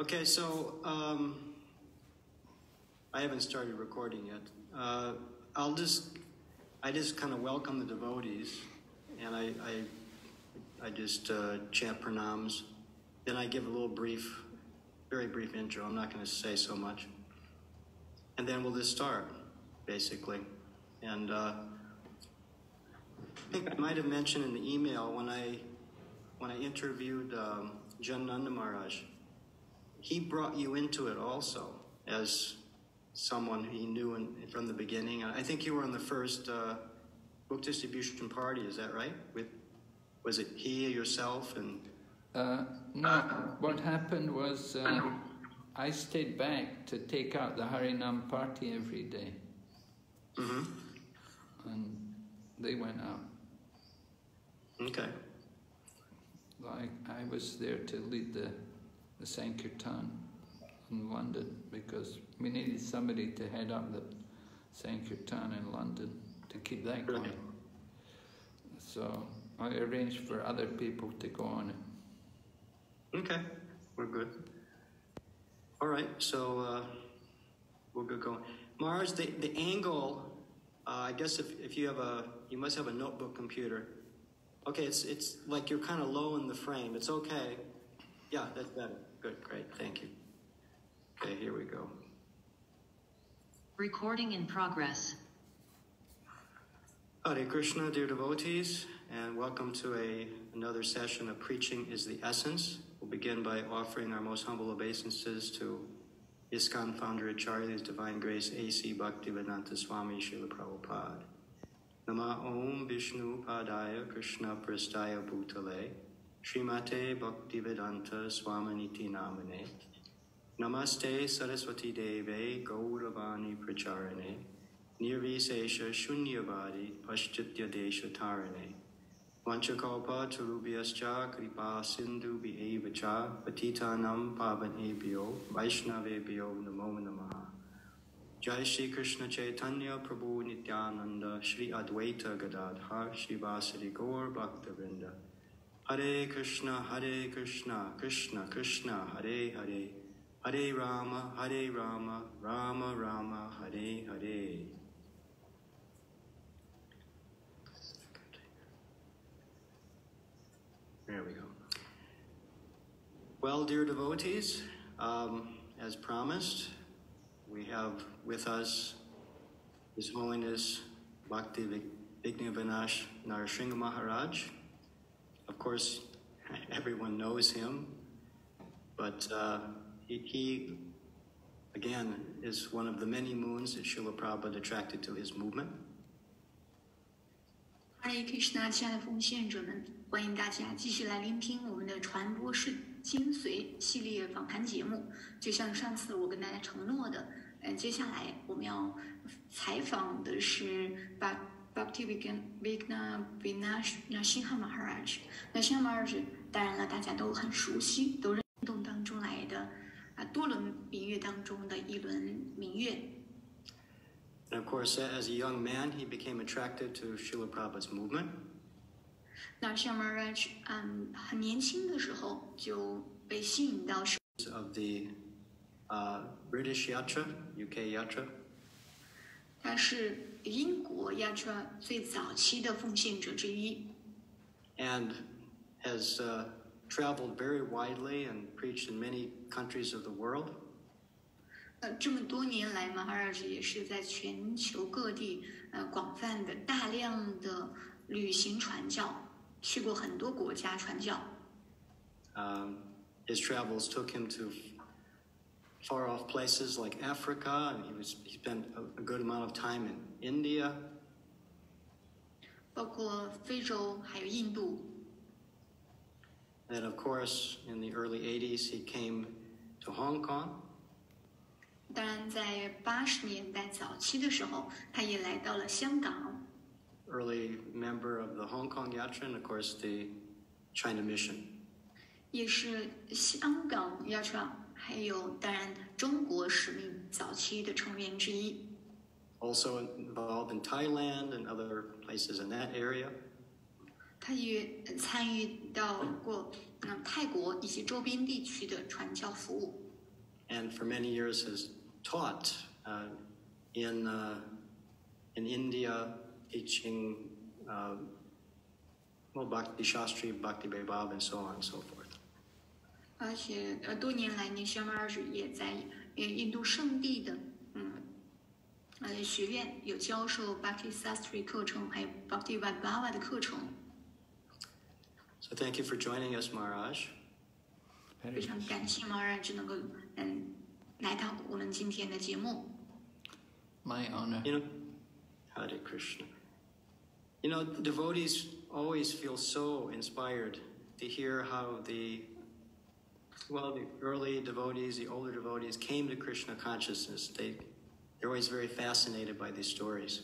Okay, so um, I haven't started recording yet. Uh, I'll just, I just kind of welcome the devotees, and I, I, I just uh, chant pranams. Then I give a little brief, very brief intro. I'm not going to say so much, and then we'll just start, basically. And uh, I think I might have mentioned in the email when I, when I interviewed um, Jan Nanda he brought you into it also as someone he knew in, from the beginning. I think you were on the first uh, book distribution party. Is that right? With was it he yourself and? Uh, no. What happened was uh, I stayed back to take out the Harinam party every day. Mm-hmm. and they went out. Okay. Like I was there to lead the the Sankirtan in London because we needed somebody to head up the Sankirtan in London to keep that going. So I arranged for other people to go on it. Okay, we're good. All right, so uh, we'll get going. Mars, the, the angle, uh, I guess if, if you have a, you must have a notebook computer. Okay, it's, it's like you're kind of low in the frame. It's okay. Yeah, that's better. Good, great, thank you. Okay, here we go. Recording in progress. Hare Krishna, dear devotees, and welcome to a, another session of Preaching is the Essence. We'll begin by offering our most humble obeisances to ISKCON founder Acharya, His Divine Grace A.C. Bhaktivedanta Swami Srila Prabhupada. Nama Om Vishnu Padaya Krishna Preshthaya Bhutale Srimate Bhaktivedanta Swaminiti Namane Namaste Saraswati Deve Gauravani Pracharane. Nirvisesha Shunyavadi Paschitya Desha Tarane. Vanchakalpa Turubhyascha Kripa Sindhu Bhievacha Patitanam Pavanebhyo Vaishnavebhyo Namo Namaha. Jai Shri Krishna Chaitanya Prabhu Nityananda Shri Advaita Gadadhar Shri Vasari Gaur Bhaktavrinda Hare Krishna, Hare Krishna, Krishna Krishna, Hare Hare, Hare Rama, Hare Rama, Rama Rama, Hare Hare. There we go. Well, dear devotees, um, as promised, we have with us His Holiness Bhakti Vignavinash Narasimha Maharaj. Of course, everyone knows him, but uh, he, he, again, is one of the many moons that Srila Prabhupada attracted to his movement. 哈利 Krishna，亲爱的奉献者们，欢迎大家继续来聆听我们的传播是精髓系列访谈节目。就像上次我跟大家承诺的，嗯，接下来我们要采访的是把 Bhakti Vighna Vinash Narasimha Maharaj。Narasimha Maharaj 当然了，大家都很熟悉，都认动当中来的啊多轮明月当中的一轮明月。And of course, as a young man, he became attracted to Srila Prabhupada's movement. Narasimha Maharaj um, 嗯很年轻的时候就被吸引到。Of the uh, British Yatra, UK Yatra. 他是英国 Yatra 最早期的奉献者之一。 and has uh, traveled very widely and preached in many countries of the world. 呃，这么多年来，马哈尔吉也是在全球各地呃广泛的、大量的旅行传教，去过很多国家传教。 Um, his travels took him to far off places like Africa, and he was he spent a, a good amount of time in India. 包括非洲还有印度。 And of course, in the early 80s, he came to Hong Kong. 当然，在八十年代早期的时候，他也来到了香港， Early member of the Hong Kong Yatra, and of course, the China Mission. 也是香港 Yatra， also involved in Thailand and other places in that area. 他也参与到过嗯泰国以及周边地区的传教服务。And for many years has taught uh, in uh, in India, teaching uh, well Bhakti Shastri, Bhakti Vaibhava, and so on and so forth. 而且呃，多年来呢，香马尔也在呃印度圣地的嗯呃学院有教授 Bhakti Sastri 课程，还有 Bhakti Vaibhava 的课程。 So thank you for joining us, Maharaj. 非常感谢马尔只能够嗯来到我们今天的节目。 My honor. You know, Hare Krishna. You know, the devotees always feel so inspired to hear how the, well, the early devotees, the older devotees came to Krishna consciousness. They, they're always very fascinated by these stories.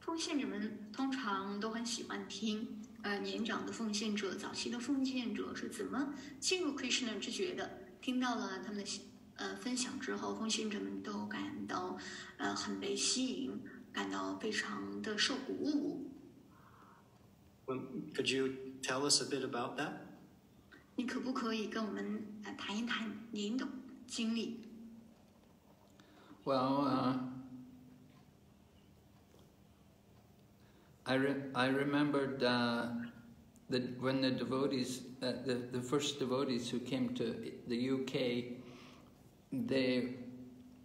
奉献者们通常都很喜欢听，呃，年长的奉献者、早期的奉献者是怎么进入 Krishna 之觉的。听到了他们的呃分享之后，奉献者们都感到呃很被吸引，感到非常的受鼓舞。 Well, Could you tell us a bit about that? 你可不可以跟我们呃谈一谈您的经历？ Well, uh, I, re- I remembered uh, that when the devotees, uh, the, the first devotees who came to the UK, they,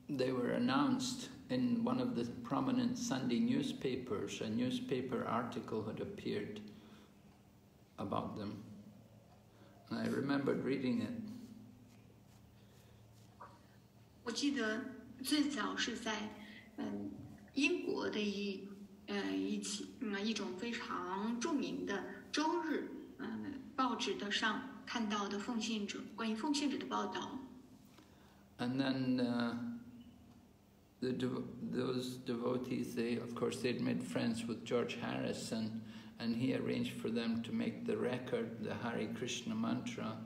they were announced in one of the prominent Sunday newspapers. A newspaper article had appeared about them. And I remembered reading it. 我记得最早是在嗯英国的一呃一起嗯一种非常着名的周日嗯报纸的上看到的奉献者关于奉献者的报道。 And then uh, the dev- those devotees, they of course they'd made friends with George Harrison, and he arranged for them to make the record, the Hare Krishna mantra.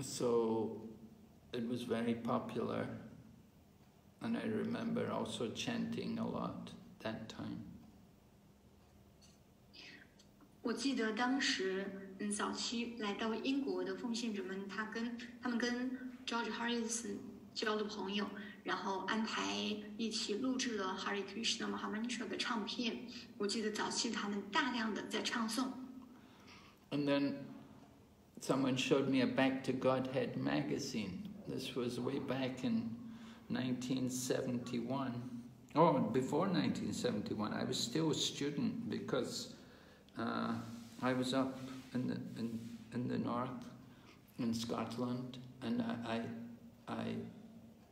So it was very popular, and I remember also chanting a lot that time. 我记得当时，嗯，早期来到英国的奉献者们，他跟他们跟 George Harrison 交了朋友， 然后安排一起录制了 Hare Krishna Mahamantra 的唱片。我记得早期他们大量的在唱诵。 And then someone showed me a Back to Godhead magazine. This was way back in 1971. Oh, before 1971. I was still a student because uh, I was up in the, in, in the north, in Scotland, and I, I, I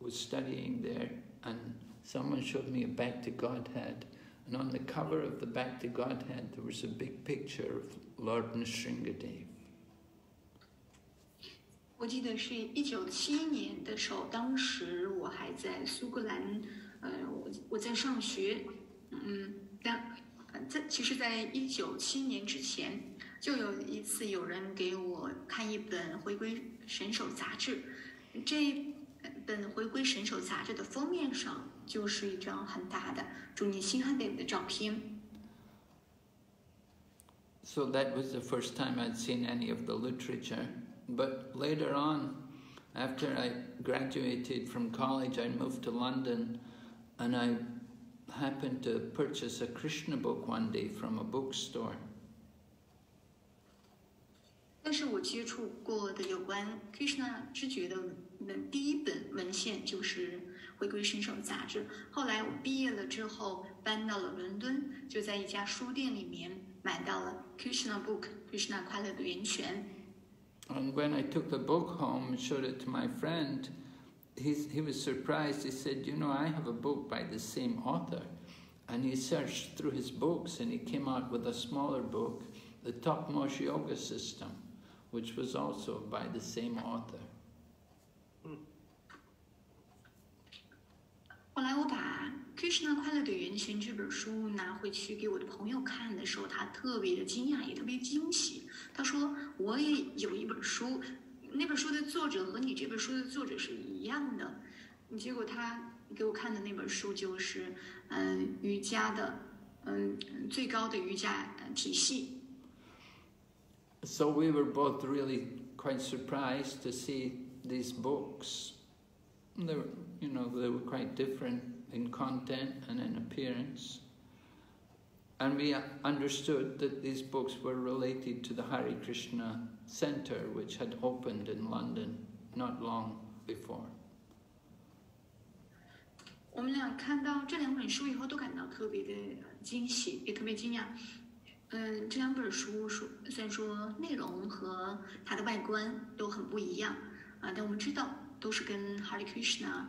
was studying there, and someone showed me a Back to Godhead. And on the cover of the Back to Godhead, there was a big picture of Lord Nrsingadev. 我记得是一九七年的时候，当时我还在苏格兰，呃，我我在上学，嗯，但在其实，在一九七年之前，就有一次有人给我看一本《回归神手》杂志，这 本《回归神手》杂志的封面上就是一张很大的祝尼辛汉德的照片。 So that was the first time I'd seen any of the literature. But later on, after I graduated from college, I moved to London and I happened to purchase a Krishna book one day from a bookstore. 但是我接触过的有关 Krishna 知觉的 文第一本文献就是《回归神手》杂志。后来我毕业了之后搬到了伦敦，就在一家书店里面买到了 Krishna Book Krishna 快乐的源泉。 And when I took the book home and showed it to my friend, he's, he was surprised. He said, You know, I have a book by the same author. And he searched through his books and he came out with a smaller book, The Topmost Yoga System, which was also by the same author. 后来我把《Krishna 快乐的源泉》这本书拿回去给我的朋友看的时候，他特别的惊讶，也特别惊喜。他说：“我也有一本书，那本书的作者和你这本书的作者是一样的。”结果他给我看的那本书就是，嗯，瑜伽的，嗯，最高的瑜伽体系。So we were both really quite surprised to see these books. They were, you know, they were quite different in content and in appearance. And we understood that these books were related to the Hare Krishna Center, which had opened in London not long before. 我们俩看到这两本书以后，都感到特别的惊喜，也特别惊讶。嗯，这两本书说虽然说内容和它的外观都很不一样啊，但我们知道 都是跟 Hare Krishna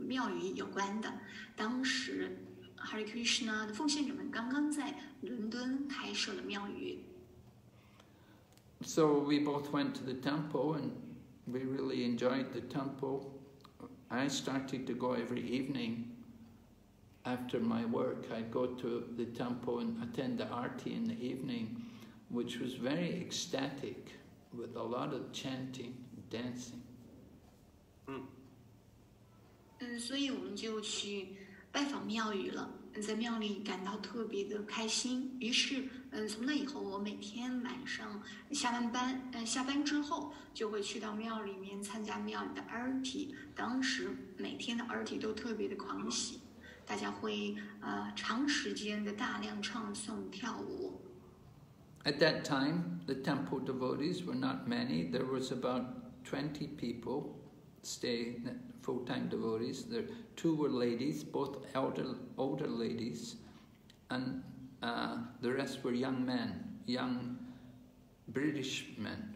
庙宇有关的。当时 Hare Krishna 的奉献者们刚刚在伦敦开设了庙宇。So we both went to the temple and we really enjoyed the temple. I started to go every evening after my work. I'd go to the temple and attend the arti in the evening, which was very ecstatic with a lot of chanting, dancing. 嗯，所以我们就去拜访庙宇了，在庙里感到特别的开心。于是，嗯，从那以后，我每天晚上下完班，嗯，下班之后就会去到庙里面参加庙里的 arti。当时每天的 arti 都特别的狂喜，大家会呃长时间的大量唱诵跳舞。At that time, the temple devotees were not many. There was about twenty people stay full-time devotees. There, two were ladies, both elder, older ladies, and uh, the rest were young men, young British men.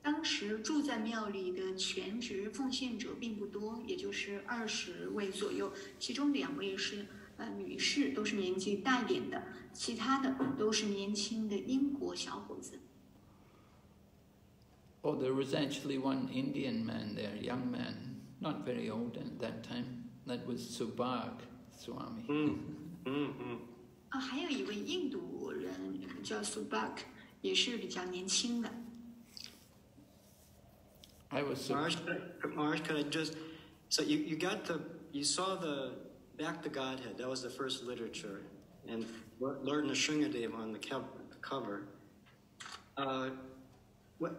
当时住在庙里的全职奉献者并不多，也就是二十位左右，其中两位是呃女士，都是年纪大一点的，其他的都是年轻的英国小伙子。 Oh, there was actually one Indian man there, young man, not very old at that time. That was Subhag Swami. Mm. Mm-hmm. was Marsh, Marsh, could I just so you, you got the you saw the back to Godhead that was the first literature and Lord Nrsingadev on the cover. Uh, what,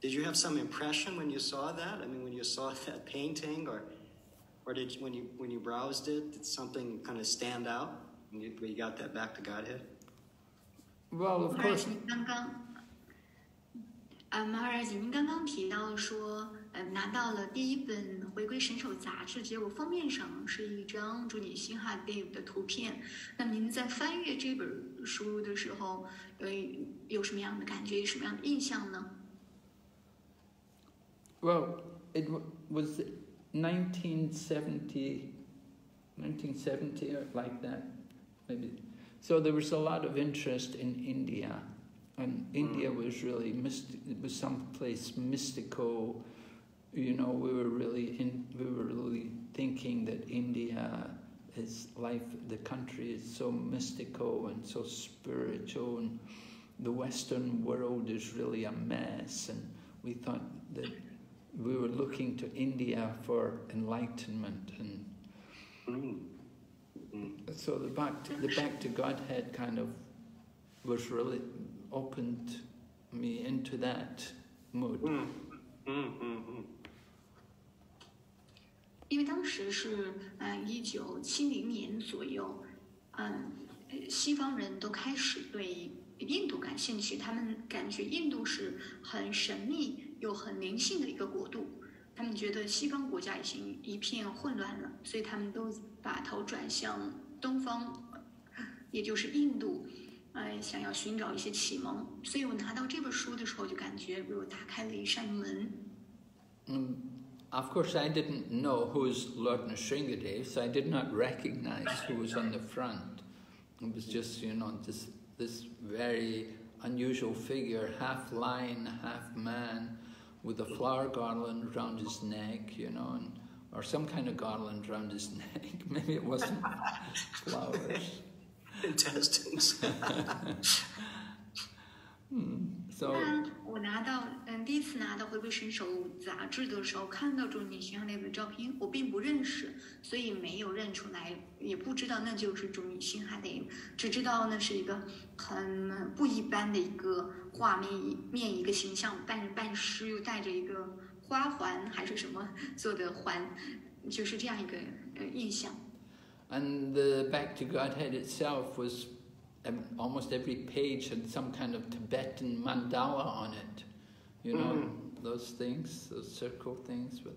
did you have some impression when you saw that? I mean, when you saw that painting, or or did when you when you browsed it, did something kind of stand out when you, when you got that back to Godhead? Well, of course. 刚刚，啊，马尔姐，您刚刚提到说， 呃，拿到了第一本《回归神手》杂志，结果封面上是一张朱尼辛哈 Dave 的图片。那么您在翻阅这本书的时候，呃，有什么样的感觉，有什么样的印象呢？well, it was 1970, 1970 or like that, maybe. So there was a lot of interest in India, and India was really mystic. It was someplace mystical. You know, we were really in, we were really thinking that India is life. The country is so mystical and so spiritual, and the Western world is really a mess. And we thought that we were looking to India for enlightenment and mm. so the back to, the back to Godhead kind of was really opened me into that mood. Mm. Mm, 因为当时是嗯一九七零年左右，嗯，西方人都开始对印度感兴趣，他们感觉印度是很神秘又很灵性的一个国度，他们觉得西方国家已经一片混乱了，所以他们都把头转向东方，也就是印度，呃，想要寻找一些启蒙。所以我拿到这本书的时候，就感觉为我打开了一扇门。嗯，Of course, I didn't know who's Lord Nrsingadev, so I did not recognize who was on the front. It was just, you know, this this very unusual figure, half lion, half man. with a flower garland around his neck, you know, and, or some kind of garland around his neck. Maybe it wasn't flowers. Intestines. hmm, so. 我拿到嗯第一次拿到《回归神手》杂志的时候，看到中野新海的照片，我并不认识，所以没有认出来，也不知道那就是中野新海的，只知道那是一个很不一般的一个画面面一个形象，半半尸，又带着一个花环还是什么 做的环，就是这样一个呃印象。And Back to Godhead itself was almost every page had some kind of Tibetan mandala on it. You know, those things, those circle things with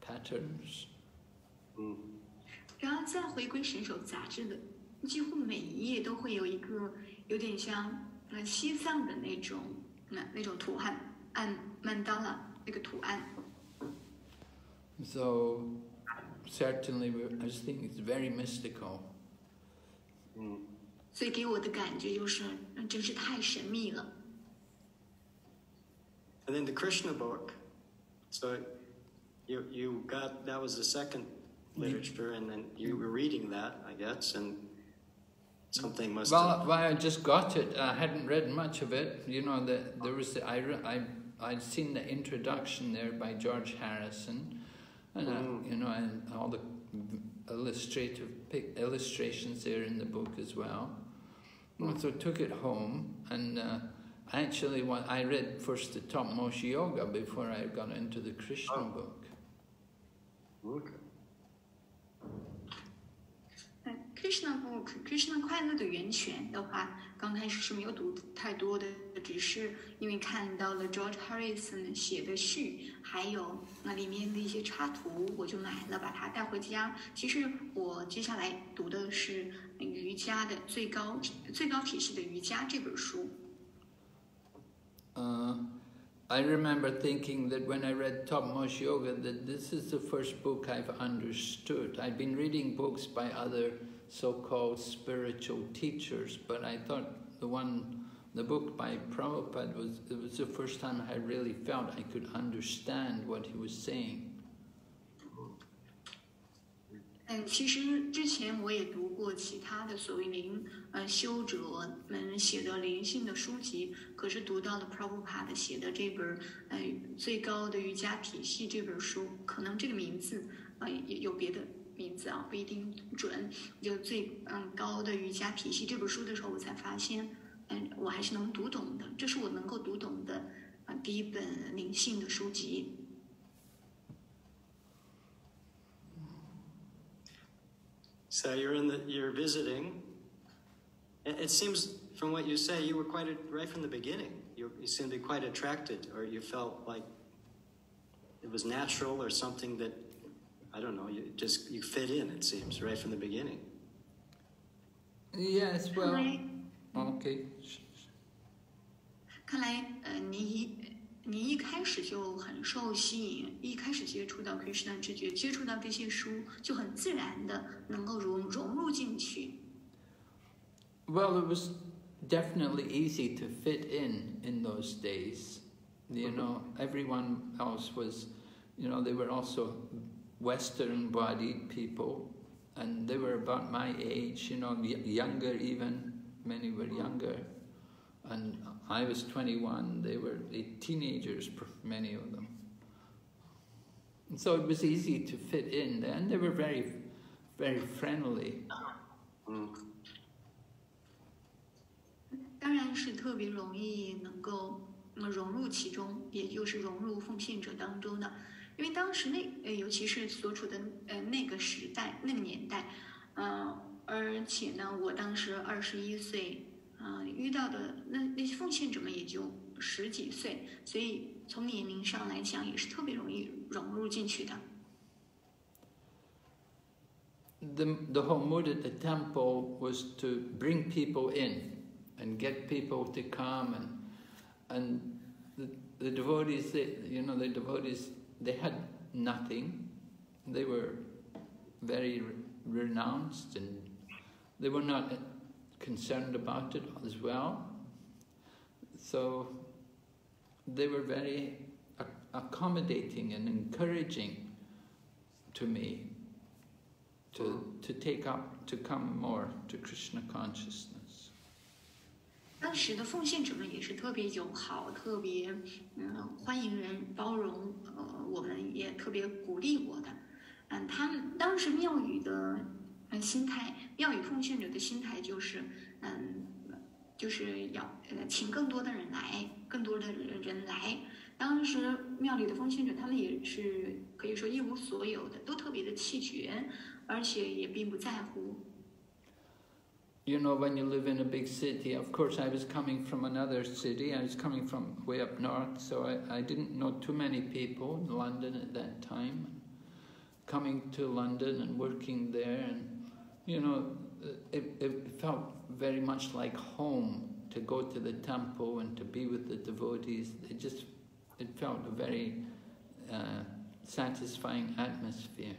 patterns. 嗯然后在《回归神手》杂志的几乎每一页都会有一个有点像呃西藏的那种那那种图案，按曼达拉那个图案。 So, certainly, we- I just think it's very mystical. 嗯。 所以给我的感觉就是，嗯真是太神秘了。 And then the Krishna book. So you you got that was the second literature, and then you were reading that, I guess, and something must Well, have. well, I just got it. I hadn't read much of it. You know, the, there was the, I, re- I I'd seen the introduction there by George Harrison, and uh, Mm. you know, and all the illustrative pic, illustrations there in the book as well. And So I took it home, and uh, actually, what I read first the Topmost Yoga before I got into the Krishna Oh. book. Okay. 嗯，Krishna book Krishna 快乐的源泉的话，刚开始是没有读太多的，只是因为看到了 George Harrison 写的序，还有那里面的一些插图，我就买了，把它带回家。其实我接下来读的是 瑜伽的最高最高体系的瑜伽这本书。 Uh, I remember thinking that when I read Topmost Yoga, that this is the first book I've understood. I'd been reading books by other so-called spiritual teachers, but I thought the one, the book by Prabhupada was it was the first time I really felt I could understand what he was saying. 嗯，其实之前我也读过其他的所谓灵呃修者们写的灵性的书籍，可是读到了 Prabhupada 写的这本呃最高的瑜伽体系这本书，可能这个名字呃有别的名字啊，不一定准。就最嗯高的瑜伽体系这本书的时候，我才发现，嗯，我还是能读懂的，这是我能够读懂的啊、第一本灵性的书籍。So you're in the you're visiting. It, it seems from what you say, you were quite a, right from the beginning. You, you seemed to be quite attracted, or you felt like it was natural, or something that I don't know. You just you fit in. It seems right from the beginning. Yes, well, Hi. okay. 看来，呃，你一 你一开始就很受吸引，一开始接触到 Krishna 直觉，接触到这些书，就很自然的能够融融入进去。 Well, it was definitely easy to fit in in those days. You know, everyone else was, you know, they were also Western bodied people and they were about my age, you know, y- younger even. Many were younger. And I was 21, they were eh, teenagers, pr- many of them. And so it was easy to fit in, and they were very, very friendly. Mm. 当然是特别容易能够呃融入其中，也就是融入奉献者当中的。因为当时那呃，尤其是所处的呃那个时代、那个年代，呃，而且呢，我当时二十一岁， 呃，遇到的那那些奉献者们也就十几岁，所以从年龄上来讲，也是特别容易融入进去的。 The, the whole mood at the temple was to bring people in and get people to come and and the, the devotees they, you know the devotees they had nothing they were very re- renounced and they were not concerned about it as well so they were very ac- accommodating and encouraging to me to, to take up, to come more to Krishna consciousness. 当时的奉献者们也是特别友好，特别嗯欢迎人、包容，呃，我们也特别鼓励我的。嗯，他们当时庙宇的 嗯心态，庙宇奉献者的心态就是嗯，就是要呃请更多的人来，更多的人来。当时庙里的奉献者，他们也是可以说一无所有的，都特别的气绝，而且也并不在乎。You know, when you live in a big city, of course, I was coming from another city. I was coming from way up north, so I, I didn't know too many people in London at that time. Coming to London and working there, and you know, it, it felt very much like home to go to the temple and to be with the devotees. It just it felt a very uh, satisfying atmosphere.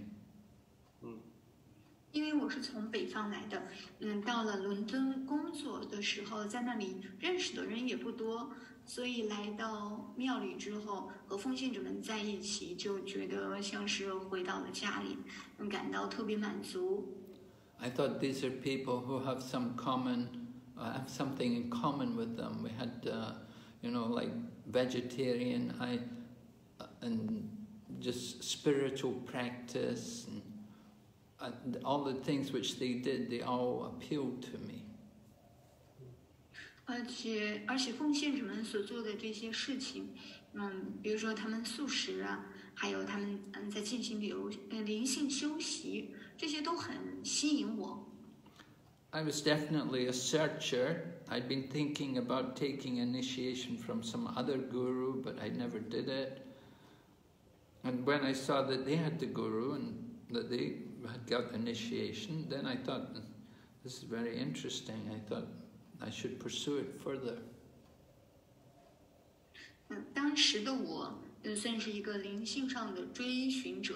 因为我是从北方来的，嗯，到了伦敦工作的时候，在那里认识的人也不多，所以来到庙里之后，和奉献者们在一起，就觉得像是回到了家里，嗯，感到特别满足。I thought these are people who have some common, uh, have something in common with them. We had, uh, you know, like vegetarian, I, and just spiritual practice, and, and all the things which they did, they all appealed to me. 而且，而且奉献者们所做的这些事情，嗯，比如说他们素食啊，还有他们嗯在进行流呃灵性修习， 这些都很吸引我。I was definitely a searcher. I'd been thinking about taking initiation from some other guru, but I never did it. And when I saw that they had the guru and that they had got initiation, then I thought, this is very interesting. I thought I should pursue it further. 嗯，当时的我，嗯，算是一个灵性上的追寻者。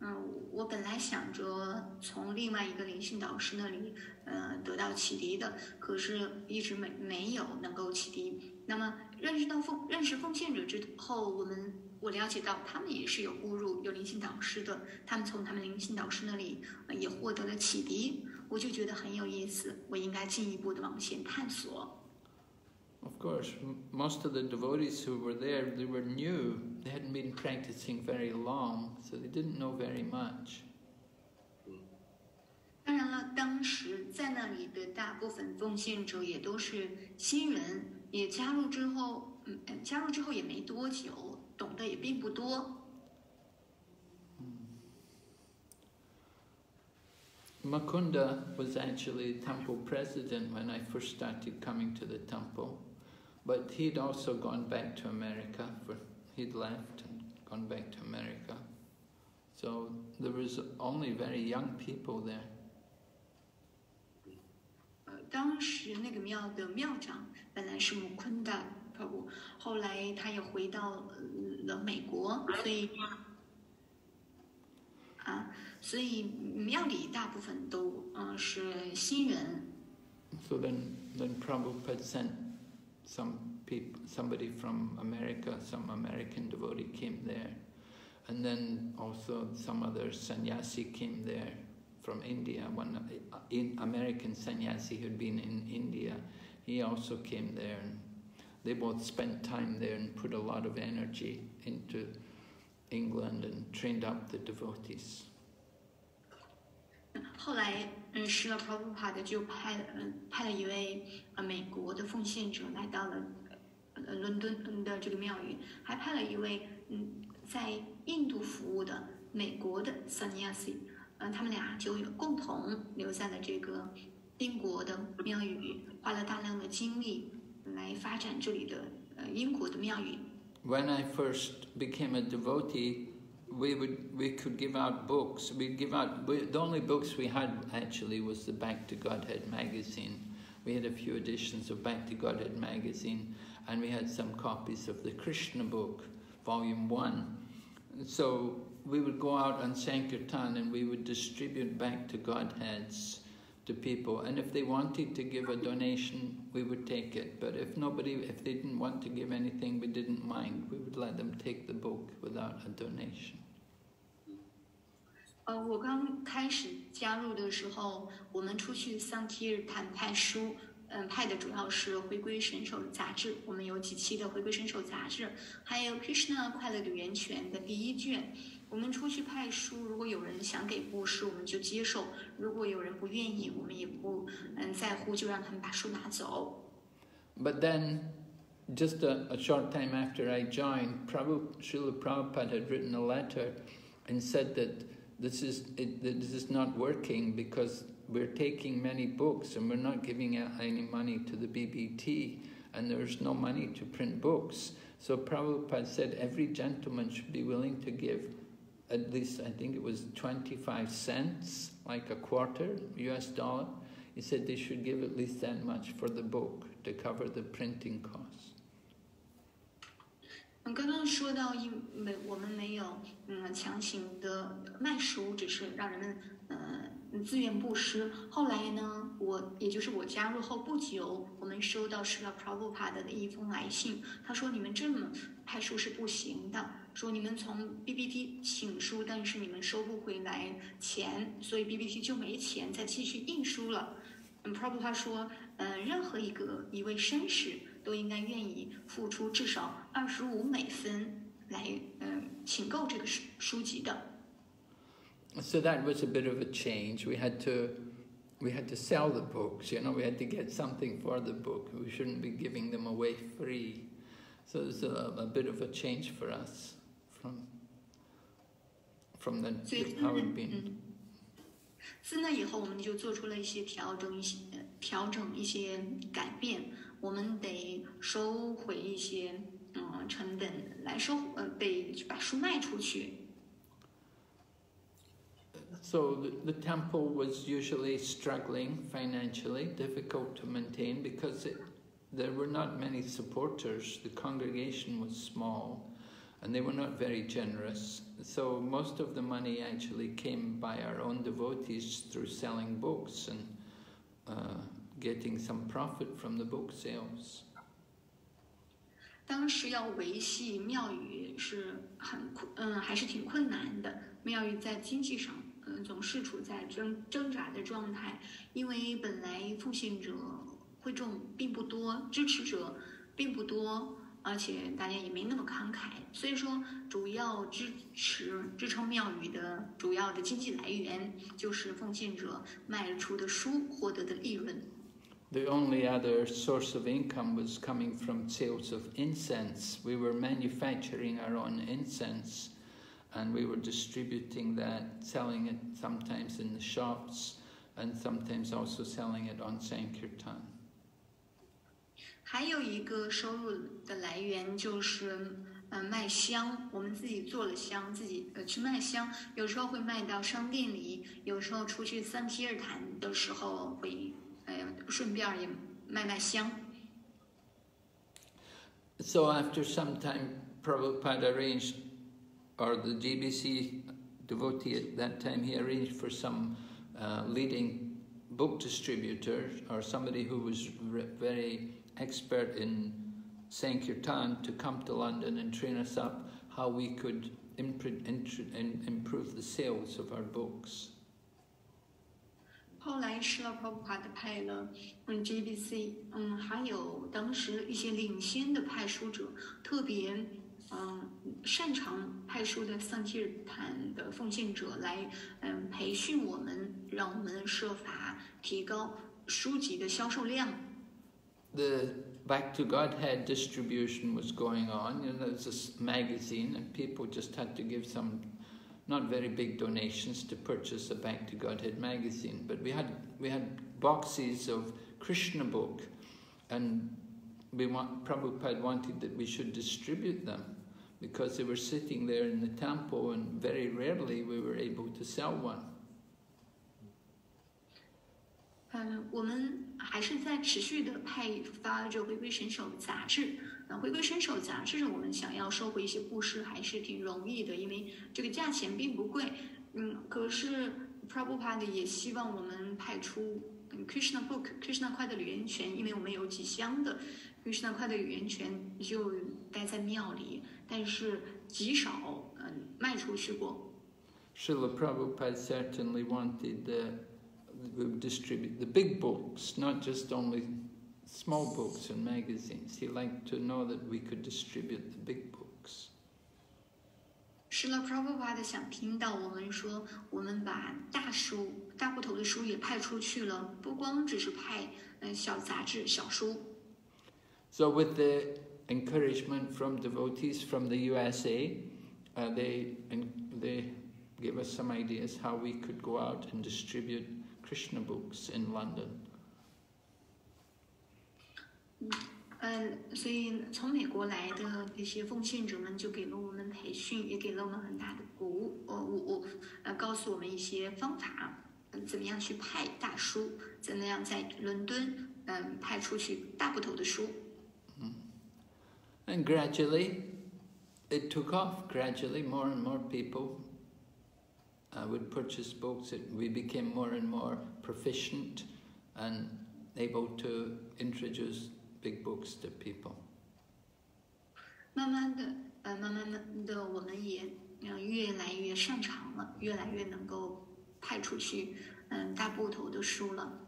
嗯，我本来想着从另外一个灵性导师那里，呃，得到启迪的，可是一直没没有能够启迪。那么认识到奉认识奉献者之后，我们我了解到他们也是有误入有灵性导师的，他们从他们灵性导师那里也获得了启迪，我就觉得很有意思，我应该进一步的往前探索。Of course, most of the devotees who were there, they were new. they hadn't been practicing very long, so they didn't know very much. 当然了，当时在那里的大部分奉献者也都是新人，也加入之后，嗯，加入之后也没多久，懂得也并不多。Mukunda was actually temple president when I first started coming to the temple, but he'd also gone back to America for he'd left and gone back to America. So there was only very young people there. 呃，当时那个庙的庙长本来是姆昆达普布，后来他也回到了美国，所以啊，所以庙里大部分都嗯、呃、是新人。So then, then Prabhupada sent some people, somebody from America, some American devotee came there. And then also some other sannyasi came there from India. One in American sannyasi who'd been in India, he also came there. And they both spent time there and put a lot of energy into England and trained up the devotees. 后来，嗯，施了 Prabhupada 就派嗯派了一位呃美国的奉献者来到了 呃伦敦的这个庙宇，还派了一位嗯在印度服务的美国的 sannyasi，嗯，他们俩就共同留在了这个英国的庙宇，花了大量的精力来发展这里的呃英国的庙宇。 When I first became a devotee, we would we could give out books. We'd give out we, the only books we had actually was the Back to Godhead magazine. We had a few editions of Back to Godhead magazine, and we had some copies of the Krishna book, volume one. So we would go out on Sankirtan and we would distribute Back to Godheads to people. And if they wanted to give a donation, we would take it. But if nobody, if they didn't want to give anything, we didn't mind. We would let them take the book without a donation. 呃，我刚开始加入的时候，我们出去桑提尔坦派书， 嗯派的主要是回归神手杂志，我们有几期的回归神手杂志，还有 Krishna 快乐的源泉的第一卷。我们出去派书，如果有人想给布施，我们就接受；如果有人不愿意，我们也不嗯在乎，就让他们把书拿走。 But then, just a, a short time after I joined, Prabhu, Srila Prabhupada had written a letter and said that this is, it, that this is not working because we're taking many books and we're not giving out any money to the BBT and there's no money to print books. So Prabhupada said every gentleman should be willing to give at least, I think it was 25 cents, like a quarter US dollar. He said they should give at least that much for the book to cover the printing costs. 嗯，刚刚说到，因为我们没有嗯强行的卖书，只是让人们 自愿布施。后来呢，我也就是我加入后不久，我们收到施了 p r a b h u p a 的一封来信，他说你们这么派书是不行的，说你们从 BBT 请书，但是你们收不回来钱，所以 BBT 就没钱再继续印书了。嗯 p r a b h u p a 说，嗯，任何一个一位绅士都应该愿意付出至少二十五美分来，嗯，请购这个书书籍的。So that was a bit of a change. We had to we had to sell the books, you know, we had to get something for the book. We shouldn't be giving them away free. So it's a, a bit of a change for us from from the, 所以 the 自 how 那 it'd been. 嗯，自那以后，我们就做出了一些调整，一些呃调整一些改变。我们得收回一些嗯成本来收呃得把书卖出去。 So the, the temple was usually struggling financially, difficult to maintain because it, there were not many supporters. The congregation was small and they were not very generous. So most of the money actually came by our own devotees through selling books and uh, getting some profit from the book sales. 当时要维系庙宇是很困，嗯，还是挺困难的。庙宇在经济上， 总是处在挣挣扎的状态，因为本来奉献者会众并不多，支持者并不多，而且大家也没那么慷慨，所以说主要支持支撑庙宇的主要的经济来源就是奉献者卖出的书获得的利润。The only other source of income was coming from sales of incense. We were manufacturing our own incense and we were distributing that, selling it sometimes in the shops and sometimes also selling it on Sankirtan. 还有一个收入的来源就是，呃，卖香。我们自己做了香，自己呃去卖香，有时候会卖到商店里，有时候出去三提尔坛的时候会，呃，顺便儿也卖卖香。 So after some time, Prabhupada arranged, or the GBC devotee at that time, he arranged for some uh, leading book distributor or somebody who was re- very expert in Sankirtan to come to London and train us up how we could impr- intr- in- improve the sales of our books. 后来施了 Prabhupada 派了嗯 GBC，嗯，还有当时一些领先的派书者，特别 嗯擅长派书的桑提尔坦的奉献者来嗯培训我们，让我们设法提高书籍的销售量。 the Back to Godhead distribution was going on. You know, there was this magazine, and people just had to give some not very big donations to purchase a Back to Godhead magazine. But we had we had boxes of Krishna book, and we want Prabhupada wanted that we should distribute them Because they were sitting there in the temple, and very rarely we were able to sell one. 嗯，我们还是在持续的派发着《回归神手》杂志。那《回归神手》杂志，我们想要收回一些布施还是挺容易的，因为这个价钱并不贵。嗯，可是 Prabhupada 也希望我们派出嗯 Krishna Book、Krishna 快的旅源泉，因为我们有几箱的 Krishna 快的旅源泉就待在庙里，但是极少嗯卖出去过。 Srila Prabhupada certainly wanted the, we would distribute the big books, not just only small books and magazines. He liked to know that we could distribute the big books. 是了，Prabhupada 想听到我们说，我们把大书、大部头的书也派出去了，不光只是派嗯小杂志、小书。So with the encouragement from devotees from the USA, uh, they and they gave us some ideas how we could go out and distribute Krishna books in London. 嗯，所以从美国来的这些奉献者们就给了我们培训，也给了我们很大的鼓舞。我我我，呃，告诉我们一些方法，嗯，怎么样去派大书，怎么样在伦敦，嗯，派出去大部头的书。 And gradually, it took off. Gradually, more and more people uh, would purchase books. It, we became more and more proficient and able to introduce big books to people. 慢慢的，呃，慢慢的，我们也嗯越来越擅长了，越来越能够派出去嗯大部头的书了。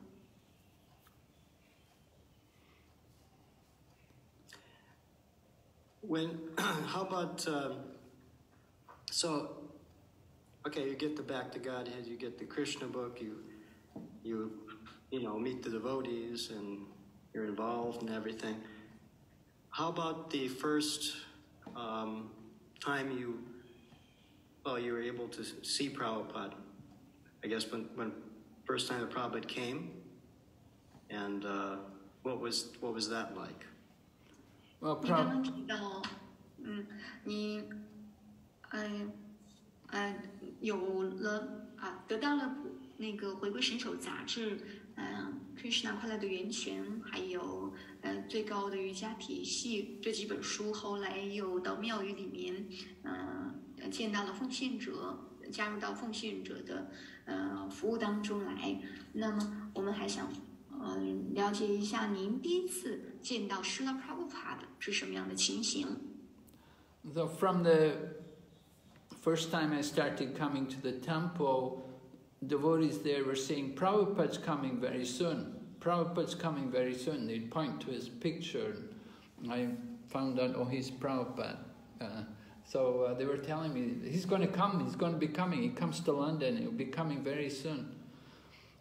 When, how about, um, so, okay, you get the Back to Godhead, you get the Krishna book, you, you, you know, meet the devotees and you're involved and everything. How about the first um, time you, well, you were able to see Prabhupada? I guess when, when first time the Prabhupada came, and uh, what was what was that like? 你刚刚提到，嗯，你，嗯，呃，有了啊，得到了那个《回归神手》杂志，嗯，《Krishna 快乐的源泉》，还有呃最高的瑜伽体系这几本书，后来又到庙宇里面，嗯、呃，见到了奉献者，加入到奉献者的呃服务当中来。那么我们还想。嗯，了解一下您第一次见到 Srila Prabhupada 是什么样的情形？ So from the first time I started coming to the temple, devotees there were saying, Prabhupada's coming very soon. Prabhupada's coming very soon. They'd point to his picture. I found out, oh, he's Prabhupada. Uh, so uh, they were telling me, he's going to come, he's going to be coming. He comes to London, he'll be coming very soon.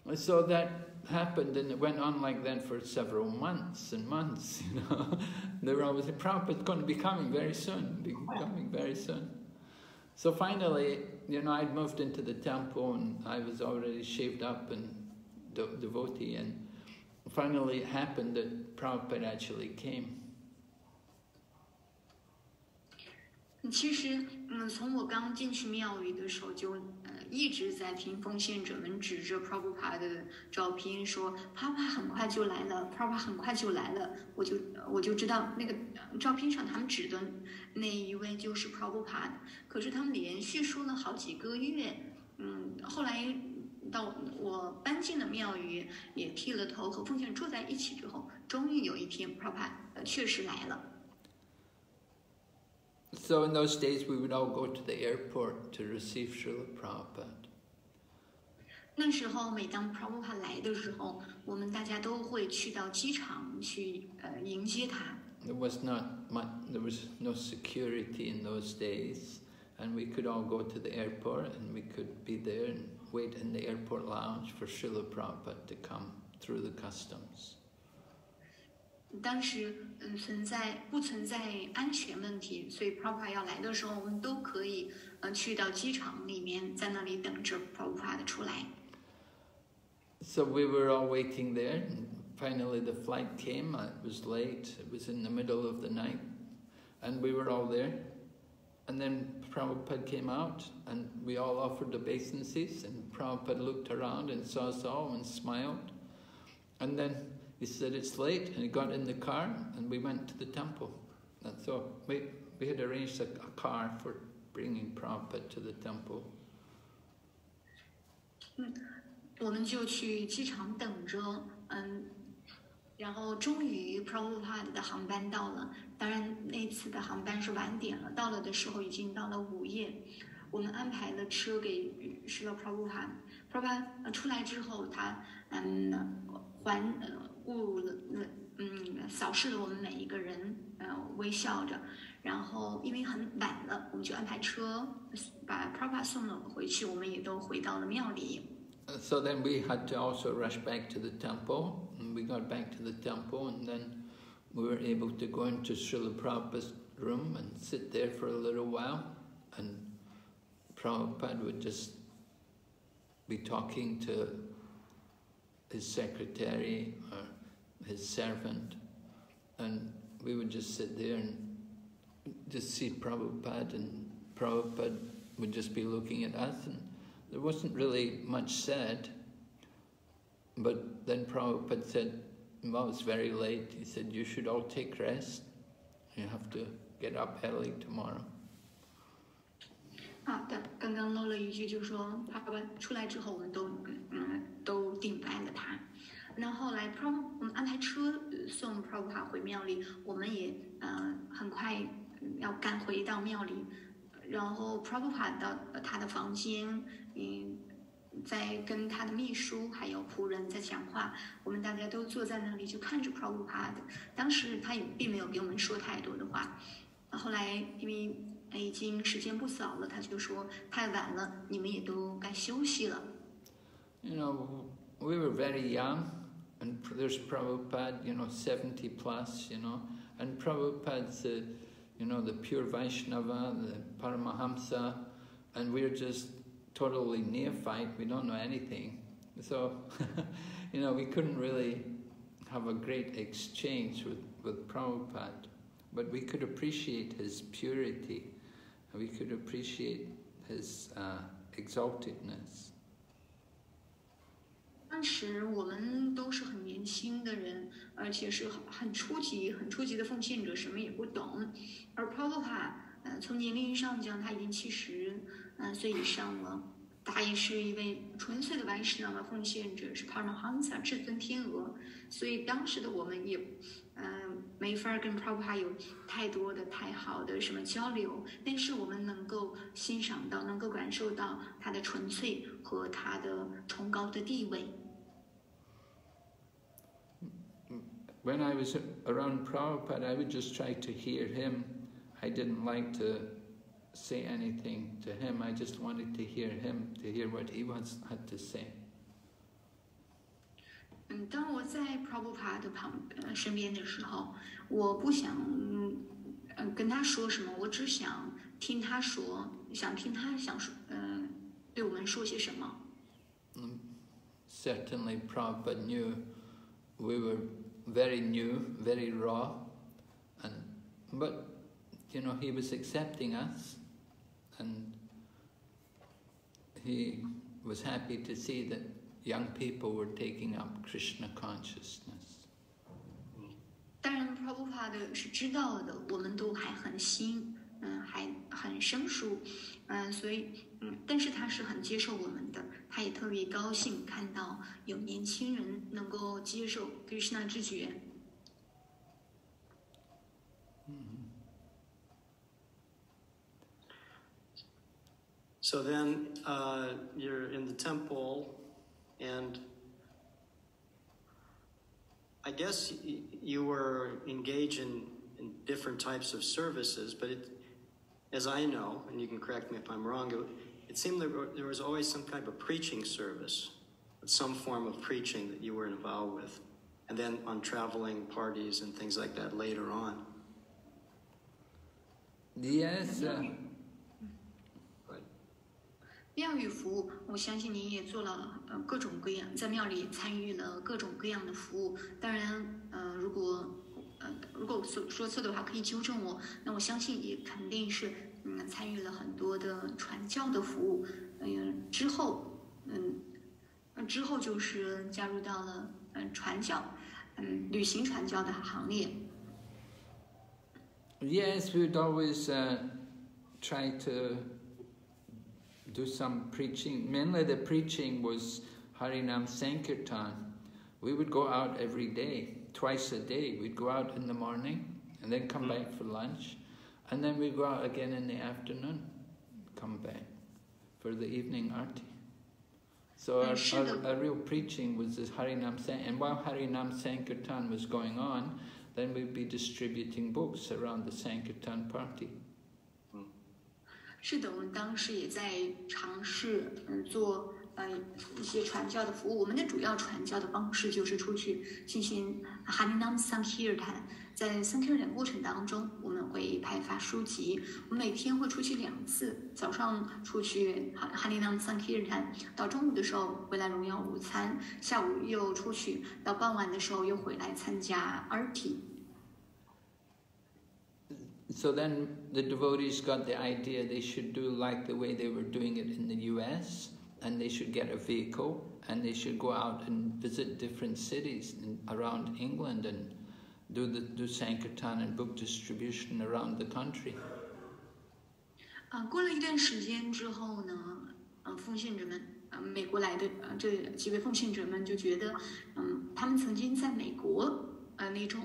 And So that happened and it went on like that for several months and months, you know. they were always saying, Prabhupada's going to be coming very soon, be coming very soon. So finally, you know, I'd moved into the temple and I was already shaved up and de- devotee and finally it happened that Prabhupada actually came. 其实，嗯，从我刚进去庙宇的时候就，呃， 一直在听奉献者们指着 Prabhupada 的照片说 Prabhu pa 很快就来了，Prabhu pa 很快就来了，我就我就知道那个照片上他们指的那一位就是 Prabhupada。可是他们连续说了好几个月，嗯，后来到我搬进了庙宇，也剃了头，和奉献住在一起之后，终于有一天 Prabhupada 确实来了。So in those days we would all go to the airport to receive Srila Prabhupada. 那时候，每当 Prabhupada 来的时候，我们大家都会去到机场去呃迎接他。 There was not much, there was no security in those days, and we could all go to the airport and we could be there and wait in the airport lounge for Srila Prabhupada to come through the customs. 当时嗯存在不存在安全问题，所以 Prabhupada 要来的时候，我们都可以呃去到机场里面，在那里等着 Prabhupada 出来。 So we were all waiting there, and finally the flight came. uh, It was late, it was in the middle of the night, and we were all there. And then Prabhupada came out, and we all offered obeisances, and Prabhupada looked around and saw us all and smiled. And then he said, It's late, and he got in the car, and we went to the temple. And so we, we had arranged a, a car for bringing Prabhupada to the temple. 我们就去机场等着，嗯，然后终于 Prabhupada 的航班到了。当然那次的航班是晚点了，到了的时候已经到了午夜。我们安排了车给是了 Prabhupada。Prabhupada 呃出来之后，他嗯还呃误了 嗯扫视了我们每一个人，呃微笑着。然后因为很晚了，我们就安排车把 Prabhupada 送了回去，我们也都回到了庙里。 So then we had to also rush back to the temple, and we got back to the temple, and then we were able to go into Srila Prabhupada's room and sit there for a little while, and Prabhupada would just be talking to his secretary or his servant, and we would just sit there and just see Prabhupada, and Prabhupada would just be looking at us, and there wasn't really much said. But then Prabhupada said, well, it's very late. He said, you should all take rest. You have to get up early tomorrow. 啊，但刚刚漏了一句，就是说爸爸出来之后，我们都嗯都顶拜了他。那后来 Pro 我们安排车送 Prabhu 回庙里，我们也呃很快要赶回到庙里，然后 Prabhu 到他的房间，嗯，在跟他的秘书还有仆人在讲话，我们大家都坐在那里就看着 Prabhu。当时他也并没有给我们说太多的话，后来因为已经时间不早了，他就说太晚了，你们也都该休息了。 You know, we were very young, and pr- there's Prabhupada, you know, 70 plus, you know, and Prabhupada's, the, you know, the pure Vaishnava, the Paramahamsa, and we're just totally neophyte, we don't know anything. So, you know, we couldn't really have a great exchange with, with Prabhupada, but we could appreciate his purity, and We could appreciate his uh, exaltedness. 当时我们都是很年轻的人，而且是很很初级、很初级的奉献者，什么也不懂。而 Prabhupada，呃，从年龄上讲，他已经七十嗯岁以上了，他也是一位纯粹的 Vaishnava 奉献者，是 Paramahansa 至尊天鹅。所以当时的我们也，没法儿跟 Prabhupada 有太多的、太好的什么交流，但是我们能够欣赏到、能够感受到他的纯粹和他的崇高的地位。 When I was around Prabhupada, I would just try to hear him. I didn't like to say anything to him. I just wanted to hear him, to hear what he was, had to say. 嗯，当我在 Prabhupada 的旁呃身边的时候，我不想嗯呃跟他说什么，我只想听他说，想听他想说，呃，对我们说些什么。 Certainly, Prabhupada knew we were very new, very raw, and but you know he was accepting us, and he was happy to see that young people were taking up Krishna consciousness. 当然，Prabhupada 是知道的，我们都还很新，嗯，还很生疏，嗯，所以，嗯，但是他是很接受我们的，他也特别高兴看到有年轻人能够接受 Krishna 知觉。 So then uh, you're in the temple, and I guess you were engaged in, in different types of services, but it, as I know, and you can correct me if I'm wrong, it, it seemed there, were, there was always some type of preaching service, some form of preaching that you were involved with, and then on traveling parties and things like that later on. Yes, uh, But 庙宇服务，我相信您也做了呃各种各样，在庙里参与了各种各样的服务。当然，呃，如果呃如果说说错的话，可以纠正我。那我相信也肯定是嗯参与了很多的传教的服务。嗯、之后嗯之后就是加入到了嗯传教嗯旅行传教的行列。Yes, we'd always try to do some preaching. Mainly the preaching was Harinam Sankirtan. We would go out every day, twice a day. We'd go out in the morning and then come hmm. back for lunch. And then we'd go out again in the afternoon, come back for the evening arti. So our, our, our real preaching was this Harinam Sankirtan. and while Harinam Sankirtan was going on, then we'd be distributing books around the Sankirtan party. 是的，我们当时也在尝试，嗯，做呃一些传教的服务。我们的主要传教的方式就是出去进行 Harinam Sankirtan。在 Sankirtan 过程当中，我们会派发书籍。我们每天会出去两次，早上出去 Harinam Sankirtan，到中午的时候回来荣耀午餐，下午又出去，到傍晚的时候又回来参加 Arti。So then the devotees got the idea they should do like the way they were doing it in the US, and they should get a vehicle and they should go out and visit different cities in, around England and do the do Sankirtan and book distribution around the country. 啊，过了一段时间之后呢，呃，奉献者们，呃，美国来的呃这几位奉献者们就觉得，嗯，他们曾经在美国呃那种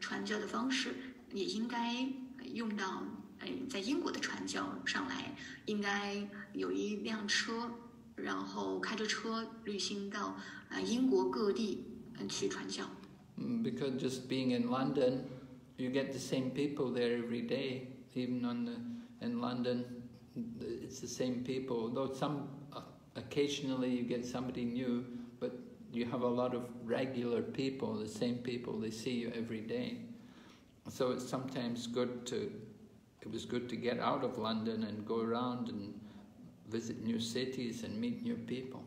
传教的方式，也应该 用到呃在英国的传教上来，应该有一辆车，然后开着车旅行到呃英国各地嗯、呃去传教。 Mm, Because just being in London, you get the same people there every day. Even on the in London, it's the same people. Though some uh, occasionally you get somebody new, but you have a lot of regular people, the same people. They see you every day. So it's sometimes good to. It was good to get out of London and go around and visit new cities and meet new people.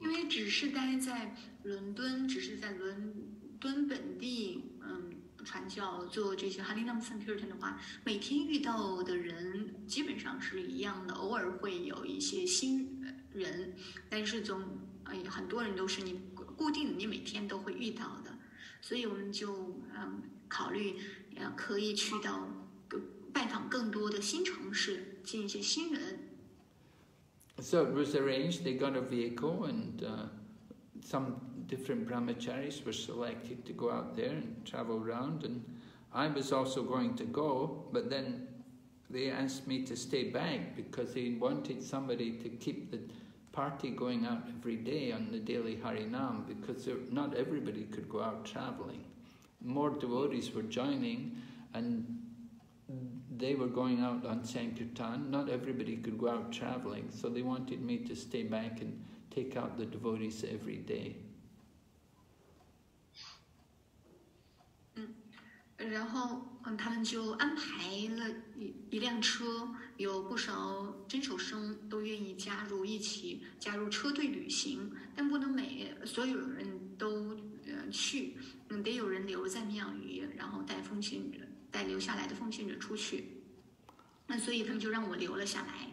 因为只是待在伦敦，只是在伦敦本地，嗯，传教做这些 Harinam Sankirtan 的话，每天遇到的人基本上是一样的，偶尔会有一些新人，但是总哎很多人都是你固定的，你每天都会遇到的，所以我们就嗯考虑呃可以去到更拜访更多的新城市，见一些新人。 So it was arranged, they got a vehicle and uh, some different brahmacharis were selected to go out there and travel around and I was also going to go, but then they asked me to stay back because they wanted somebody to keep the party going out every day on the daily Harinam because there, not everybody could go out travelling. More devotees were joining and they were going out on Sankirtan. Not everybody could go out traveling, so they wanted me to stay back and take out the devotees every day. 然后，嗯，他们就安排了一一辆车， 有不少真手生都愿意加入一起加入车队旅行，但不能每所有人都呃去，嗯，得有人留在庙宇，然后带奉献者带留下来的奉献者出去，那所以他们就让我留了下来。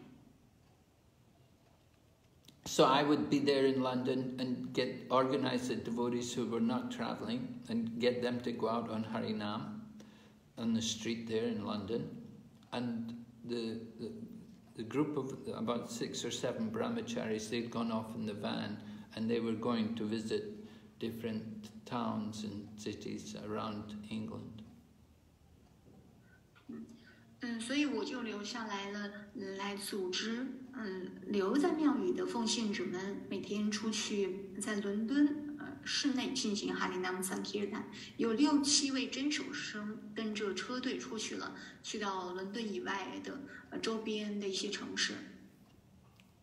So I would be there in London and get organize the devotees who were not traveling and get them to go out on Harinam on the street there in London, and the the, the group of about six or seven brahmacharis they'd gone off in the van and they were going to visit different towns and cities around England. 嗯，所以我就留下来了，嗯来组织，嗯，留在庙宇的奉献者们每天出去在伦敦 呃市内进行哈利南姆桑提尔坦，有六七位真手生跟着车队出去了，去到伦敦以外的呃周边的一些城市。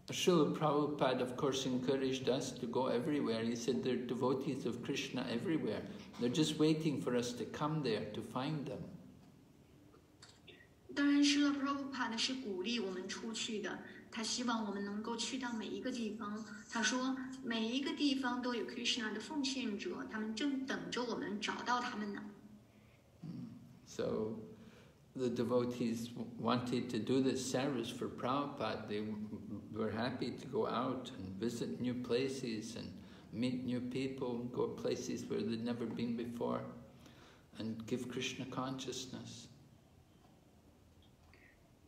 Srila Prabhupada, of course, encouraged us to go everywhere. He said there are devotees of Krishna everywhere. They're just waiting for us to come there to find them. 当然，Srila Prabhupada 是鼓励我们出去的，他希望我们能够去到每一个地方。他说，每一个地方都有 Krishna 的奉献者，他们正等着我们找到他们呢。 So the devotees w- wanted to do this service for Prabhupada. They w- were happy to go out and visit new places and meet new people, go places where they'd never been before, and give Krishna consciousness.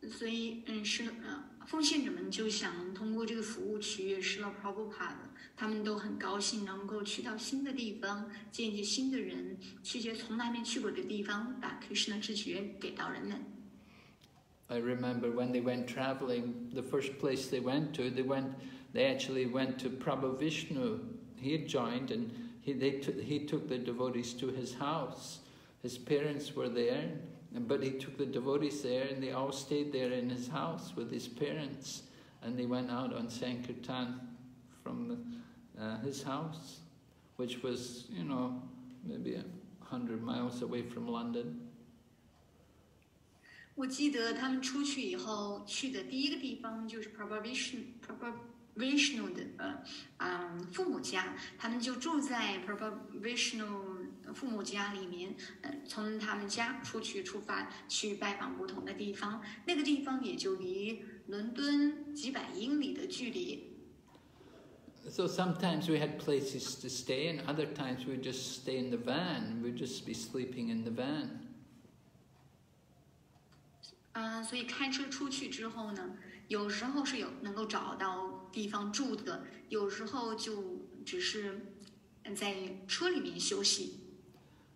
所以，嗯，是呃， 奉献者们就想通过这个服务取悦施了 Prabhupada，他们都很高兴能够去到新的地方，见一些新的人，去一些从来没去过的地方，把 Krishna 知觉给到人们。 I remember when they went traveling, the first place they went to, they went they actually went to Prabhu Vishnu. He had joined and he, they took, he took the devotees to his house. His parents were there, but he took the devotees there and they all stayed there in his house with his parents. And they went out on Sankirtan from the, uh, his house, which was, you know, maybe a hundred miles away from London. 我记得他们出去以后去的第一个地方就是 Prabhu Vishnu Prabhu Vishnu 的呃嗯父母家，他们就住在 Prabhu Vishnu 父母家里面，嗯，从他们家出去出发去拜访不同的地方，那个地方也就离伦敦几百英里的距离。So sometimes we had places to stay, and other times we'd just stay in the van. We'd just be sleeping in the van. 嗯，所以开车出去之后呢，有时候是有能够找到地方住的，有时候就只是在车里面休息。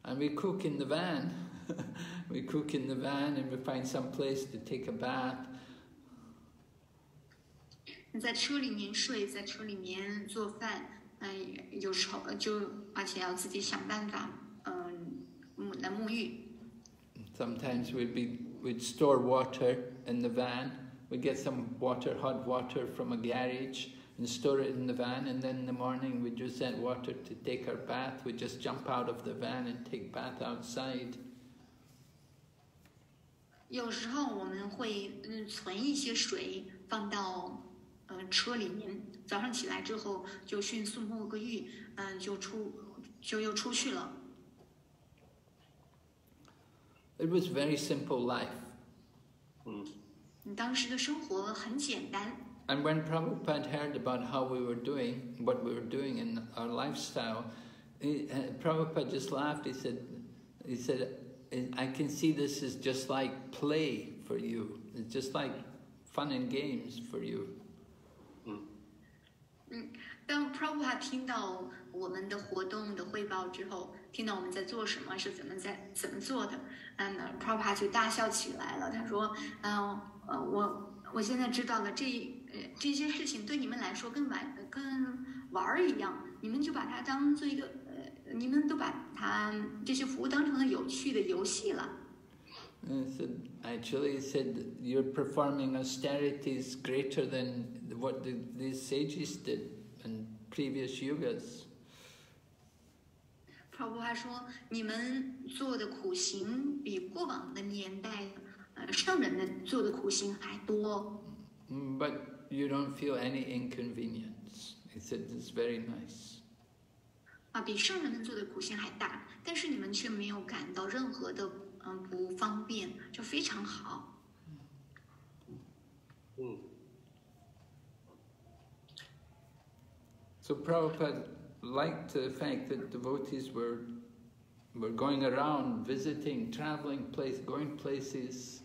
And we cook in the van. we cook in the van and we find some place to take a bath. 在车里面睡，在车里面做饭，嗯、有时候就而且要自己想办法，嗯、沐来沐浴。 Sometimes we'd be we'd store water in the van. We'd get some water, hot water from a garage and store it in the van and then in the morning we'd use that water to take our bath. We'd just jump out of the van and take bath outside. 有时候我们会嗯存一些水放到呃车里面，早上起来之后就迅速沐个浴，嗯、就出就又出去了。 It was very simple life. 嗯，当时的生活很简单， And when Prabhupada heard about how we were doing, what we were doing in our lifestyle, he, uh, Prabhupada just laughed. He said, "He said, I can see this is just like play for you. It's just like fun and games for you." 当 Prabhupada 听到我们的活动的汇报之后，听到我们在做什么，是怎么在怎么做的，嗯，Prabhupada 就大笑起来了。他说：“嗯、呃，我我现在知道了这 呃这些事情对你们来说跟玩跟玩儿一样，你们就把它当做一个呃，你们都把它这些服务当成了有趣的游戏了。” He said, actually, said, you're performing austerities greater than what the, these sages did in previous yugas. Prabhupada 说：“你们做的苦行比过往的年代，呃，圣人们做的苦行还多。” Mm, But you don't feel any inconvenience. He said, it's very nice. 啊，比圣人们做的苦行还大，但是你们却没有感到任何的嗯不方便，就非常好。嗯， So Prabhupada liked the fact that devotees were, were going around, visiting, traveling place, going places,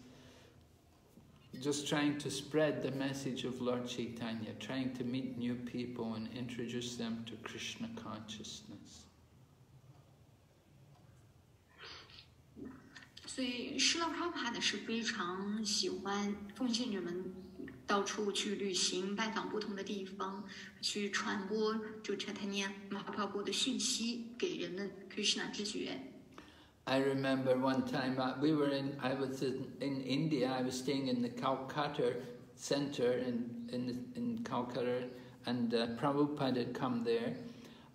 Just trying to spread the message of Lord Chaitanya, trying to meet new people and introduce them to Krishna consciousness. 所以，施拉普帕的是非常喜欢奉献者们到处去旅行，拜访不同的地方，去传播就 Chaitanya 马哈帕波的讯息给人们 Krishna 知觉。I remember one time uh, we were in, I was in, in India, I was staying in the Calcutta center in, in, in Calcutta, and uh, Prabhupada had come there.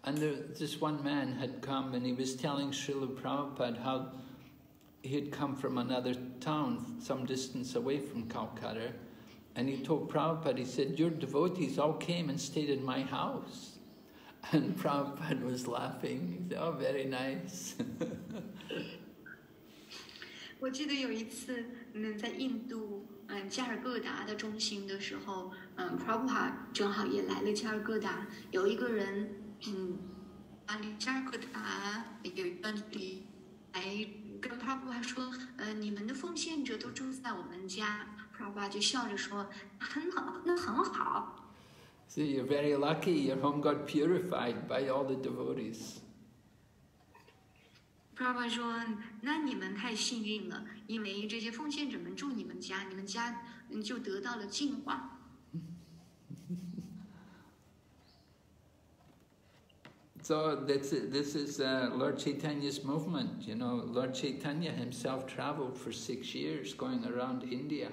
And there, this one man had come and he was telling Srila Prabhupada how he had come from another town, some distance away from Calcutta. And he told Prabhupada, he said, Your devotees all came and stayed in my house. And Prabhupada was laughing. He said, Oh, very nice. 我记得有一次，嗯，在印度，嗯，加尔各答的中心的时候，嗯，Prabhupada 正好也来了加尔各答，有一个人，嗯，啊，加尔各答有一段距离，来跟 Prabhupada 说，呃，你们的奉献者都住在我们家，Prabhupada 就笑着说，很好，那很好。So you're very lucky, your home got purified by all the devotees. Prabhupada 说：“那你们太幸运了，因为这些奉献者们住你们家，你们家嗯就得到了净化。” So this is, this is uh, Lord Chaitanya's movement. You know, Lord Chaitanya himself traveled for six years, going around India,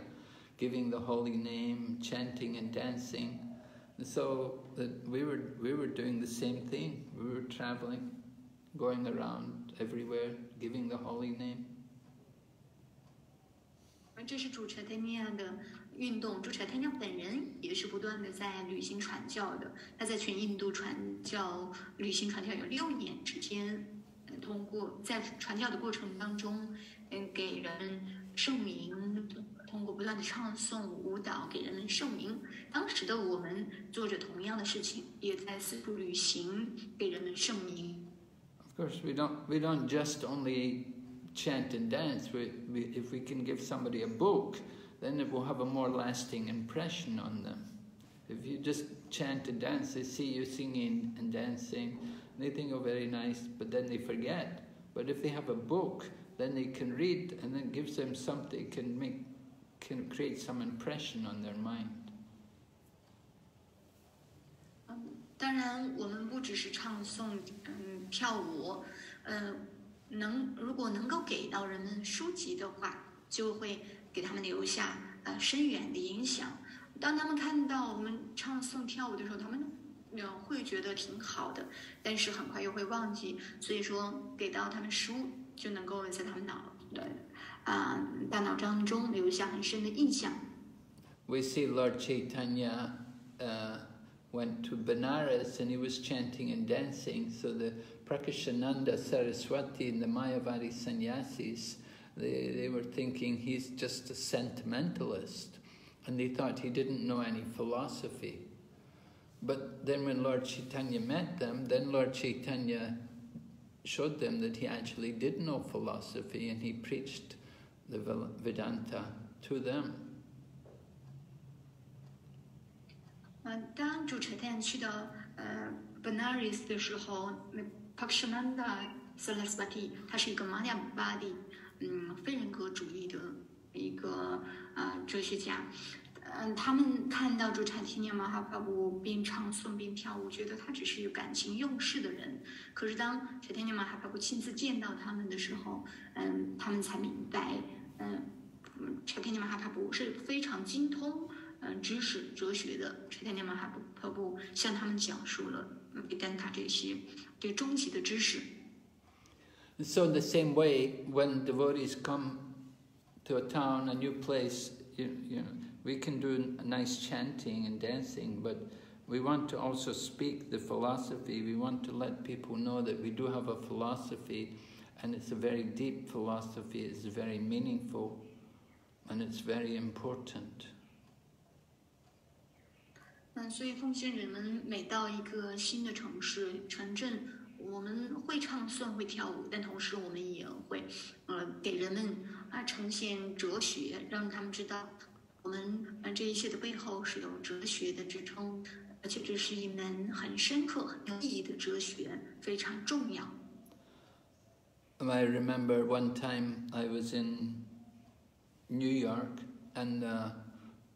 giving the holy name, chanting and dancing. So that we were we were doing the same thing. We were traveling, going around everywhere, giving the holy name. 这是主 Chaitanya 的运动，主 Chaitanya 本人也是不断的在旅行传教的。他在全印度传教、旅行传教有六年之间，通过在传教的过程当中，嗯，给人圣名，通过不断的唱诵、舞蹈给人们圣名。当时的我们做着同样的事情，也在四处旅行，给人们圣名。Of course, we don't we don't just only chant and dance. We, we, if we can give somebody a book, then it will have a more lasting impression on them. If you just chant and dance, they see you singing and dancing, they think, oh, very nice, but then they forget. But if they have a book, then they can read, and then gives them something, can make, can create some impression on their mind. 当然，我们不只是唱诵，嗯，跳舞，呃，能如果能够给到人们书籍的话，就会给他们留下呃深远的影响。当他们看到我们唱诵跳舞的时候，他们呃会觉得挺好的，但是很快又会忘记。所以说，给到他们书，就能够在他们脑的 We see Lord Chaitanya, uh, went to Benares and he was chanting and dancing. So the Prakashananda Saraswati and the Mayavadi sannyasis, they, they were thinking he's just a sentimentalist. And they thought he didn't know any philosophy. But then when Lord Chaitanya met them, then Lord Chaitanya showed them that he actually did know philosophy and he preached the Vedanta to them. 嗯，当主持店去到呃 Benares 的时候，那 Pakshananda Saraswati 他是一个玛雅巴蒂，嗯，非人格主义的一个呃哲学家。嗯，他们看到主产提尼玛哈帕布边唱诵边跳舞，觉得他只是感情用事的人。可是当产提尼玛哈帕布亲自见到他们的时候，嗯，他们才明白，嗯，产提尼玛哈帕布是非常精通。嗯知识哲学的垂天尼玛哈普布向他们讲述了维丹塔这些这终极的知识。So in the same way, when devotees come to a town, a new place, you, you know, we can do nice chanting and dancing, but we want to also speak the philosophy. We want to let people know that we do have a philosophy, and it's a very deep philosophy. It's very meaningful, and it's very important. 嗯，所以奉献人们每到一个新的城市、城镇，我们会唱诵、会跳舞，但同时我们也会，呃，给人们啊呈现哲学，让他们知道 我们嗯这一切的背后是有哲学的支撑，而且这是一门很深刻、很有意义的哲学，非常重要。I remember one time I was in New York and.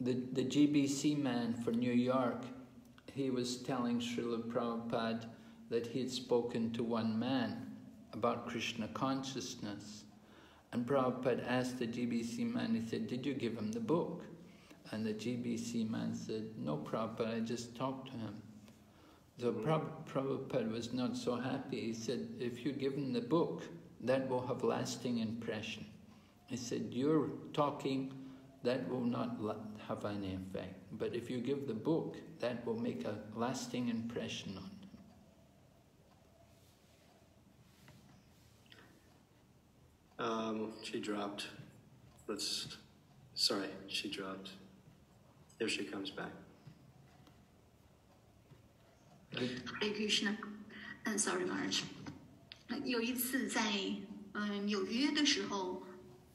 the, the GBC man for New York, he was telling Srila Prabhupada that he had spoken to one man about Krishna consciousness. And Prabhupada asked the GBC man, he said, did you give him the book? And the GBC man said, no Prabhupada, I just talked to him. So Prabhupada was not so happy. He said, if you give him the book, that will have lasting impression. He said, you're talking, that will not have any effect. But if you give the book, that will make a lasting impression on him. Um, she dropped. Let's. Sorry, she dropped. There she comes back. Hare Krishna. I'm sorry, Marge. 有一次在嗯纽约的时候，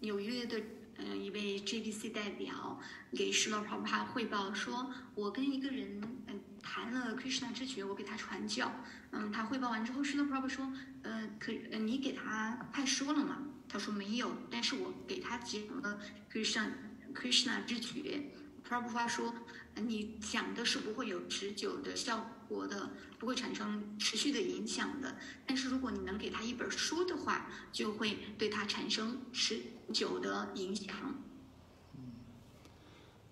纽约的嗯，一位 JBC 代表给 Srila Prabhupada 汇报说：“我跟一个人嗯谈了 Krishna 之觉，我给他传教。嗯，他汇报完之后，Srila Prabhupada 说：‘呃，可你给他派说了吗？’他说没有，但是我给他讲了 Krishna Krishna 之觉。Prabhupada 说，呃你讲的是不会有持久的效果的，不会产生持续的影响的。但是如果你能给他一本书的话，就会对他产生持久的影响。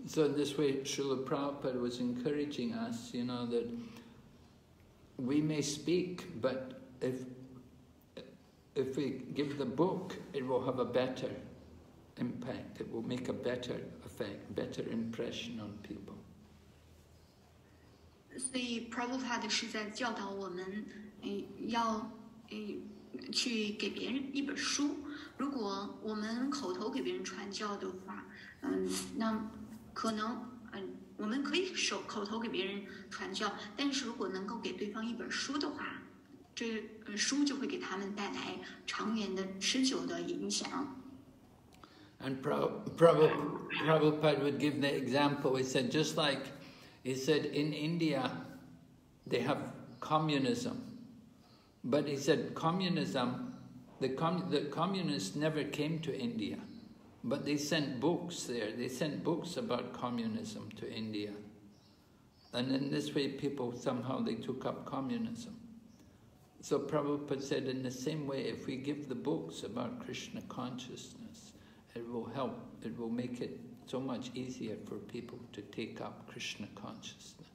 So in this way, Srila Prabhupada was encouraging us, you know, that we may speak, but if if we give the book, it will have a better impact. It will make a better effect, better impression on people. 所以 Prabhupada 是在教导我们，诶，要诶去给别人一本书。如果我们口头给别人传教的话，嗯，那可能嗯，我们可以手口头给别人传教，但是如果能够给对方一本书的话，这呃书就会给他们带来长远的、持久的影响。And Prabhu- Prabhu- Prabhupada would give the example. He said, just like he said in India, they have communism. But he said, communism, the, com- the communists never came to India. But they sent books there. They sent books about communism to India. And in this way, people somehow they took up communism. So Prabhupada said, in the same way, if we give the books about Krishna consciousness, it will help, it will make it so much easier for people to take up Krishna consciousness.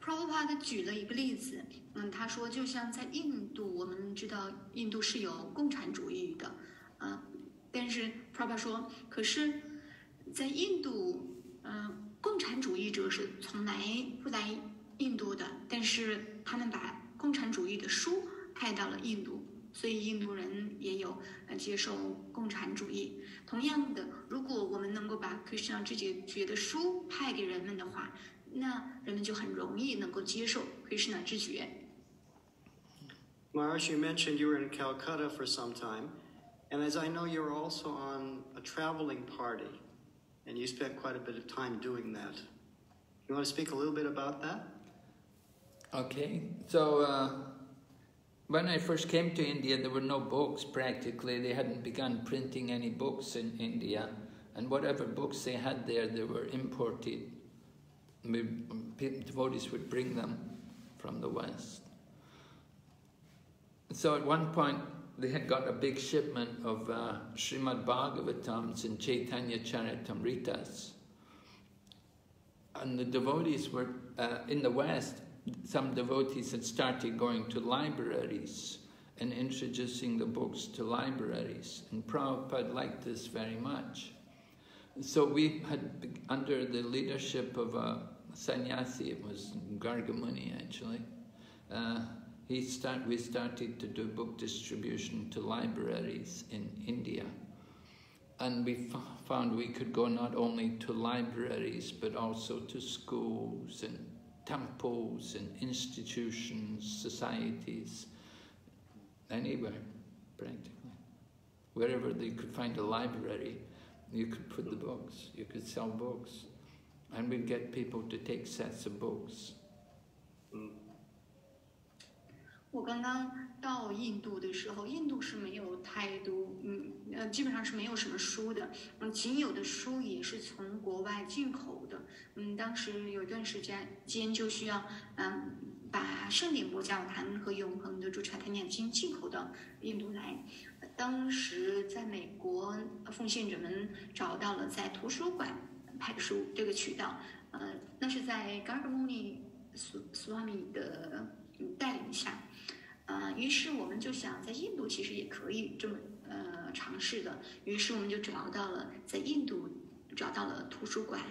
Prabhupada 举了一个例子，嗯，他说，就像在印度，我们知道印度是有共产主义的，嗯，但是 Prabhupada 说，可是，在印度，嗯，共产主义者是从来不来印度的，但是他们把共产主义的书派到了印度，所以印度人也有呃接受共产主义。同样的，如果我们能够把 Krishna 知觉觉的书派给人们的话，那人们就很容易能够接受 Krishna 知觉。 Maharaj, you mentioned you were in Calcutta for some time, and as I know, you were also on a traveling party, and you spent quite a bit of time doing that. You want to speak a little bit about that? Okay, so uh, when I first came to India, there were no books practically. They hadn't begun printing any books in India, and whatever books they had there, they were imported. Devotees would bring them from the West. So at one point, they had got a big shipment of uh, Srimad Bhagavatams and Chaitanya Charitamritas. And the devotees were uh, in the West, some devotees had started going to libraries and introducing the books to libraries. And Prabhupada liked this very much. So we had, under the leadership of a sannyasi, it was Gargamuni actually, uh, he start, we started to do book distribution to libraries in India. And we found we could go not only to libraries, but also to schools and temples and institutions, societies, anywhere, practically. Wherever they could find a library, you could put the books, you could sell books. And we'd get people to take sets of books. 我刚刚到印度的时候，印度是没有太多，嗯呃，基本上是没有什么书的，嗯，仅有的书也是从国外进口的，嗯，当时有一段时间间就需要，嗯，把圣典国教坛和永恒的主查坛念经进口到印度来。当时在美国，奉献者们找到了在图书馆派书这个渠道，呃，那是在 Gargamuni Swami 的嗯带领下。呃，于是我们就想，在印度其实也可以这么呃尝试的。于是我们就找到了在印度找到了图书馆，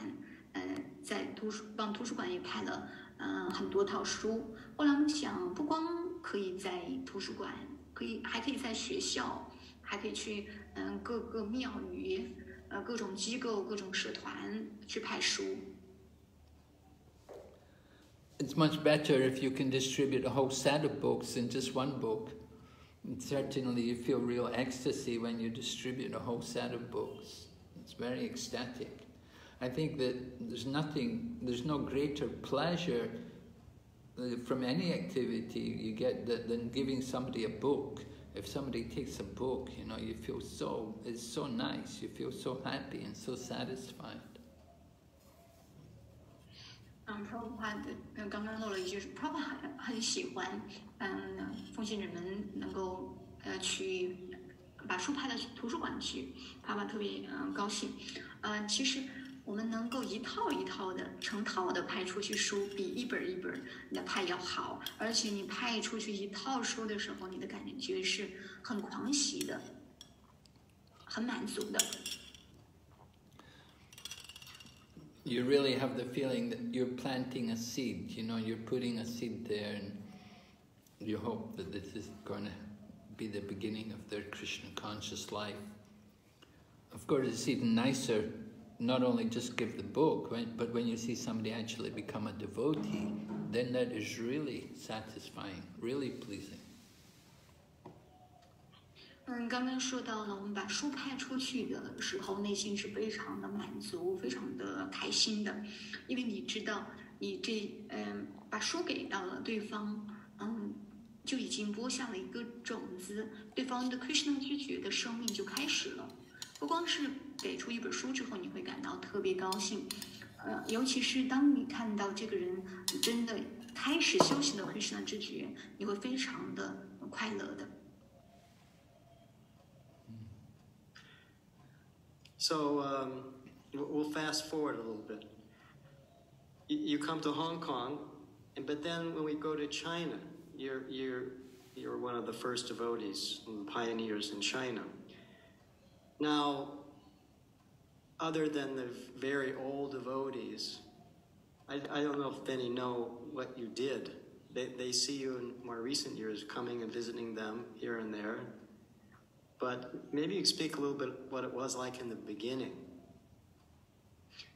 呃，在图书帮图书馆也派了呃很多套书。后来我们想，不光可以在图书馆，可以还可以在学校，还可以去嗯、各个庙宇、呃各种机构、各种社团去派书。It's much better if you can distribute a whole set of books than just one book. And certainly, you feel real ecstasy when you distribute a whole set of books. It's very ecstatic. I think that there's nothing, there's no greater pleasure uh, from any activity you get than giving somebody a book. If somebody takes a book, you know, you feel so, it's so nice, you feel so happy and so satisfied. 嗯，Prabhupada 嗯刚刚漏了一句，Prabhupada 很很喜欢，嗯，奉献者们能够呃去把书派到图书馆去，Prabhupada 特别嗯高兴。呃，其实我们能够一套一套的成套的派出去书，比一本一本的派要好。而且你派出去一套书的时候，你的感觉是很狂喜的，很满足的。You really have the feeling that you're planting a seed, you know, you're putting a seed there and you hope that this is going to be the beginning of their Krishna conscious life. Of course, it's even nicer not only just give the book, but when you see somebody actually become a devotee, then that is really satisfying, really pleasing. 嗯，刚刚说到了，我们把书派出去的时候，内心是非常的满足，非常的开心的，因为你知道，你这嗯把书给到了对方，嗯，就已经播下了一个种子，对方的 Krishna 知觉的生命就开始了。不光是给出一本书之后，你会感到特别高兴，呃，尤其是当你看到这个人真的开始修行的 Krishna 知觉，你会非常的快乐的。So um, we'll fast forward a little bit. You, you come to Hong Kong, but then when we go to China, you're you're you're one of the first devotees and pioneers in China. Now, other than the very old devotees, I, I don't know if any know what you did. They, they see you in more recent years coming and visiting them here and there. But maybe you'd speak a little bit what it was like in the beginning.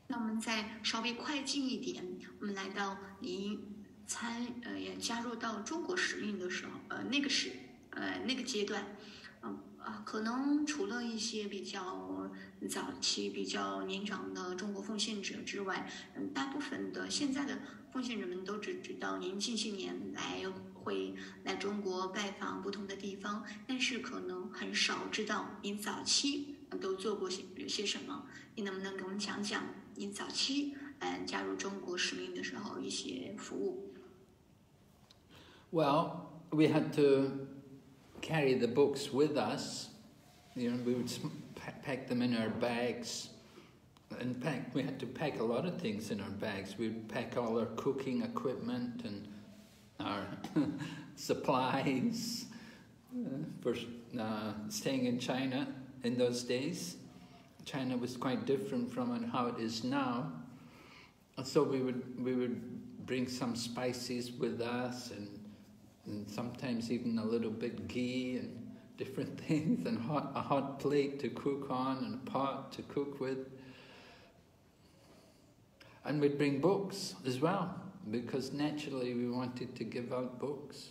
那我们再稍微快进一点，我们来到您参呃也加入到中国使命的时候，呃那个时呃那个阶段，嗯啊、可能除了一些比较早期、比较年长的中国奉献者之外，嗯，大部分的现在的奉献者们都只知道您近些年来会来中国拜访不同的地方，但是可能很少知道您早期都做过些些什么。你能不能给我们讲讲你早期呃加入中国使命的时候一些服务？ Well, we had to carry the books with us. You know, we would sm- pa- pack them in our bags. In fact, we had to pack a lot of things in our bags. We'd pack all our cooking equipment and our supplies uh, for uh, staying in China in those days. China was quite different from how it is now. So we would we would bring some spices with us and and sometimes even a little bit ghee and different things, and hot, a hot plate to cook on and a pot to cook with. And we'd bring books as well, because naturally we wanted to give out books.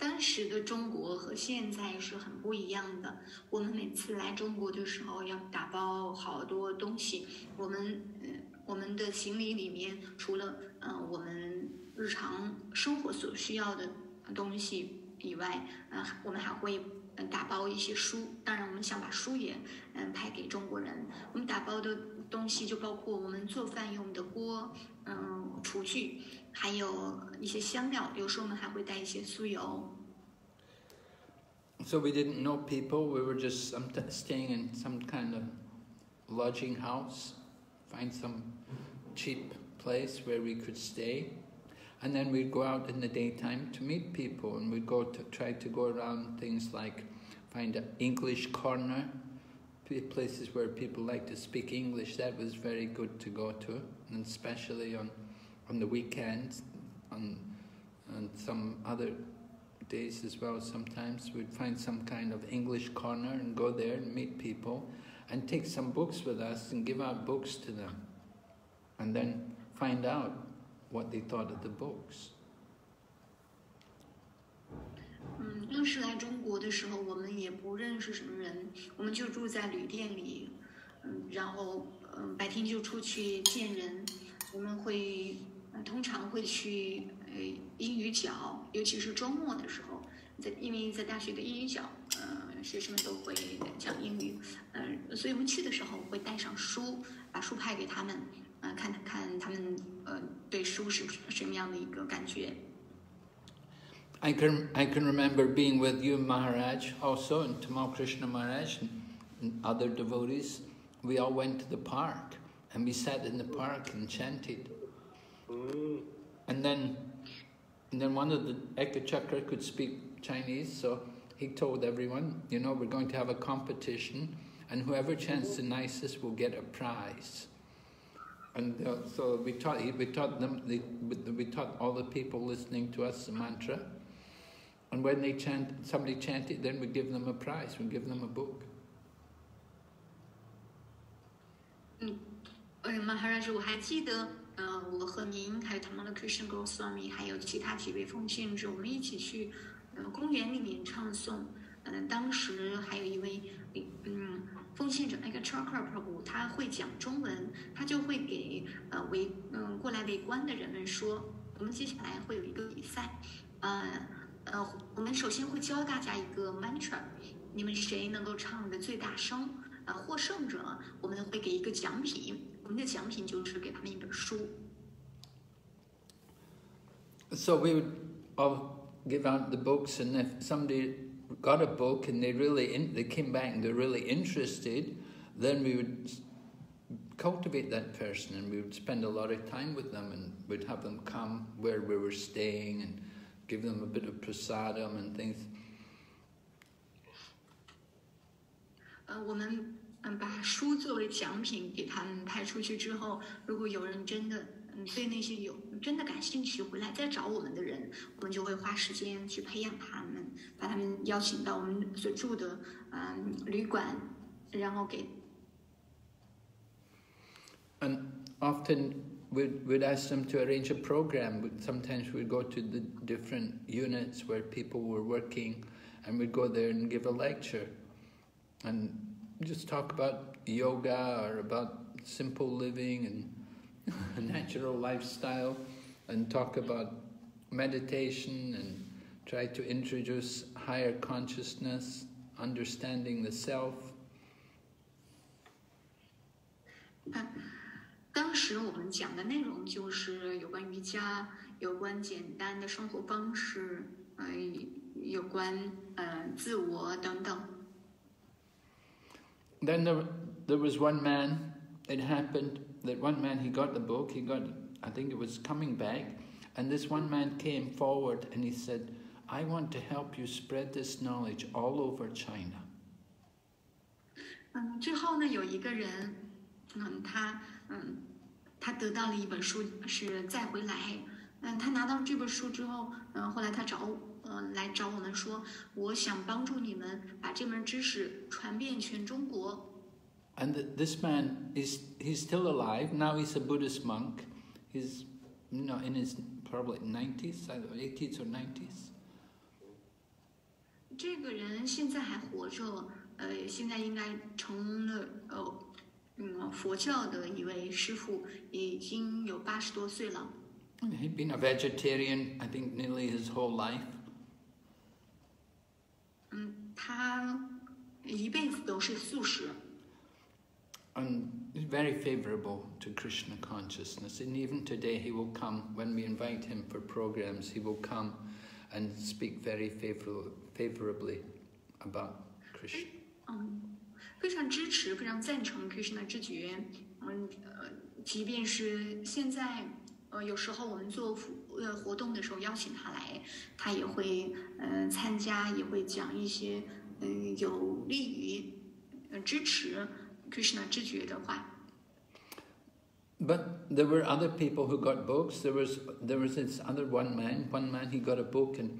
当时的中国和现在是很不一样的。我们每次来中国的时候要打包好多东西，我们呃我们的行李里面除了呃我们日常生活所需要的东西以外，呃我们还会呃打包一些书。当然，我们想把书也嗯、派给中国人。我们打包的东西就包括我们做饭用的锅，嗯、厨具。还有一些香料，有时候我们还会带一些酥油。 So we didn't know people, we were just some staying in some kind of lodging house, find some cheap place where we could stay. And then we'd go out in the daytime to meet people and we'd go to try to go around things like find an English corner, p- places where people like to speak English. That was very good to go to, and especially on, on the weekends, on, on some other days as well sometimes we'd find some kind of english corner and go there and meet people and take some books with us and give out books to them and then find out what they thought of the books 嗯，当时来中国的时候，我们也不认识什么人，我们就住在旅店里，嗯，然后嗯白天就出去见人，我们会、呃 通常会去呃英语角，尤其是周末的时候，在因为在大学的英语角，呃学生们都会讲英语，嗯、所以我们去的时候会带上书，把书派给他们，呃 看看他们呃对书是什么样的一个感觉。 I can, I can remember being with you, Maharaj, also, and Tamal Krishna Maharaj, and, and other devotees. We all went to the park, and we sat in the park and chanted. And then, and then one of the Ekachakra could speak Chinese, so he told everyone, you know, we're going to have a competition, and whoever chants the nicest will get a prize. And uh, so we taught, we taught them, the, we taught all the people listening to us the mantra. And when they chant, somebody chanted, then we give them a prize, we give them a book. 呃，马哈拉什，我还记得， 呃，我和您还有他们的 Krishna Goswami，还有其他几位奉献者，我们一起去呃公园里面唱诵。嗯、当时还有一位嗯奉献者那个 Chakra Prabhu，他会讲中文，他就会给呃围嗯、过来围观的人们说，我们接下来会有一个比赛，呃呃，我们首先会教大家一个 mantra，你们谁能够唱的最大声，呃，获胜者我们会给一个奖品，我们的奖品就是给他们一本书。 So we would all give out the books, and if somebody got a book and they really in, they came back and they're really interested, then we would s- cultivate that person, and we would spend a lot of time with them, and we'd have them come where we were staying and give them a bit of prasadam and things. 呃，我们 嗯把书作为奖品给他们派出去之后，如果有人真的嗯对那些有真的感兴趣回来再找我们的人，我们就会花时间去培养他们，把他们邀请到我们所住的嗯旅馆，然后给 And often we'd, we'd ask them to arrange a program. We'd- Sometimes we'd go to the different units where people were working and we'd go there and give a lecture and just talk about yoga or about simple living and natural lifestyle and talk about meditation and try to introduce higher consciousness, understanding the self. 当时我们讲的内容就是有关瑜伽，有关简单的生活方式，呃，有关呃自我等等。 Then there, there was one man, it happened that one man, he got the book, he got, I think it was coming back, and this one man came forward and he said, I want to help you spread this knowledge all over China. 嗯，之后呢，有一个人，嗯，他嗯，他得到了一本书，是再回来，嗯，他拿到这本书之后，嗯，后来他找， 嗯，来找我们说，我想帮助你们把这门知识传遍全中国。 And th- this man is, he's still alive, now he's a Buddhist monk, he's, you know, in his probably 90s, either 80s or 90s. 这个人现在还活着，呃，现在应该成了呃，嗯，佛教的一位师傅，已经有八十多岁了。 And He'd been a vegetarian, I think, nearly his whole life. 嗯，他一辈子都是素食。And very favourable to Krishna consciousness. And even today, he will come, when we invite him for programs, he will come and speak very favour- favourably about Krishna. 嗯，非常支持，非常赞成 Krishna 知觉。嗯呃，即便是现在，呃，有时候我们做服 呃活动的时候邀请他来，他也会嗯、呃参加，也会讲一些嗯、有利于呃支持 Krishna 知觉的话。 But there were other people who got books. There was there was this other one man. One man he got a book and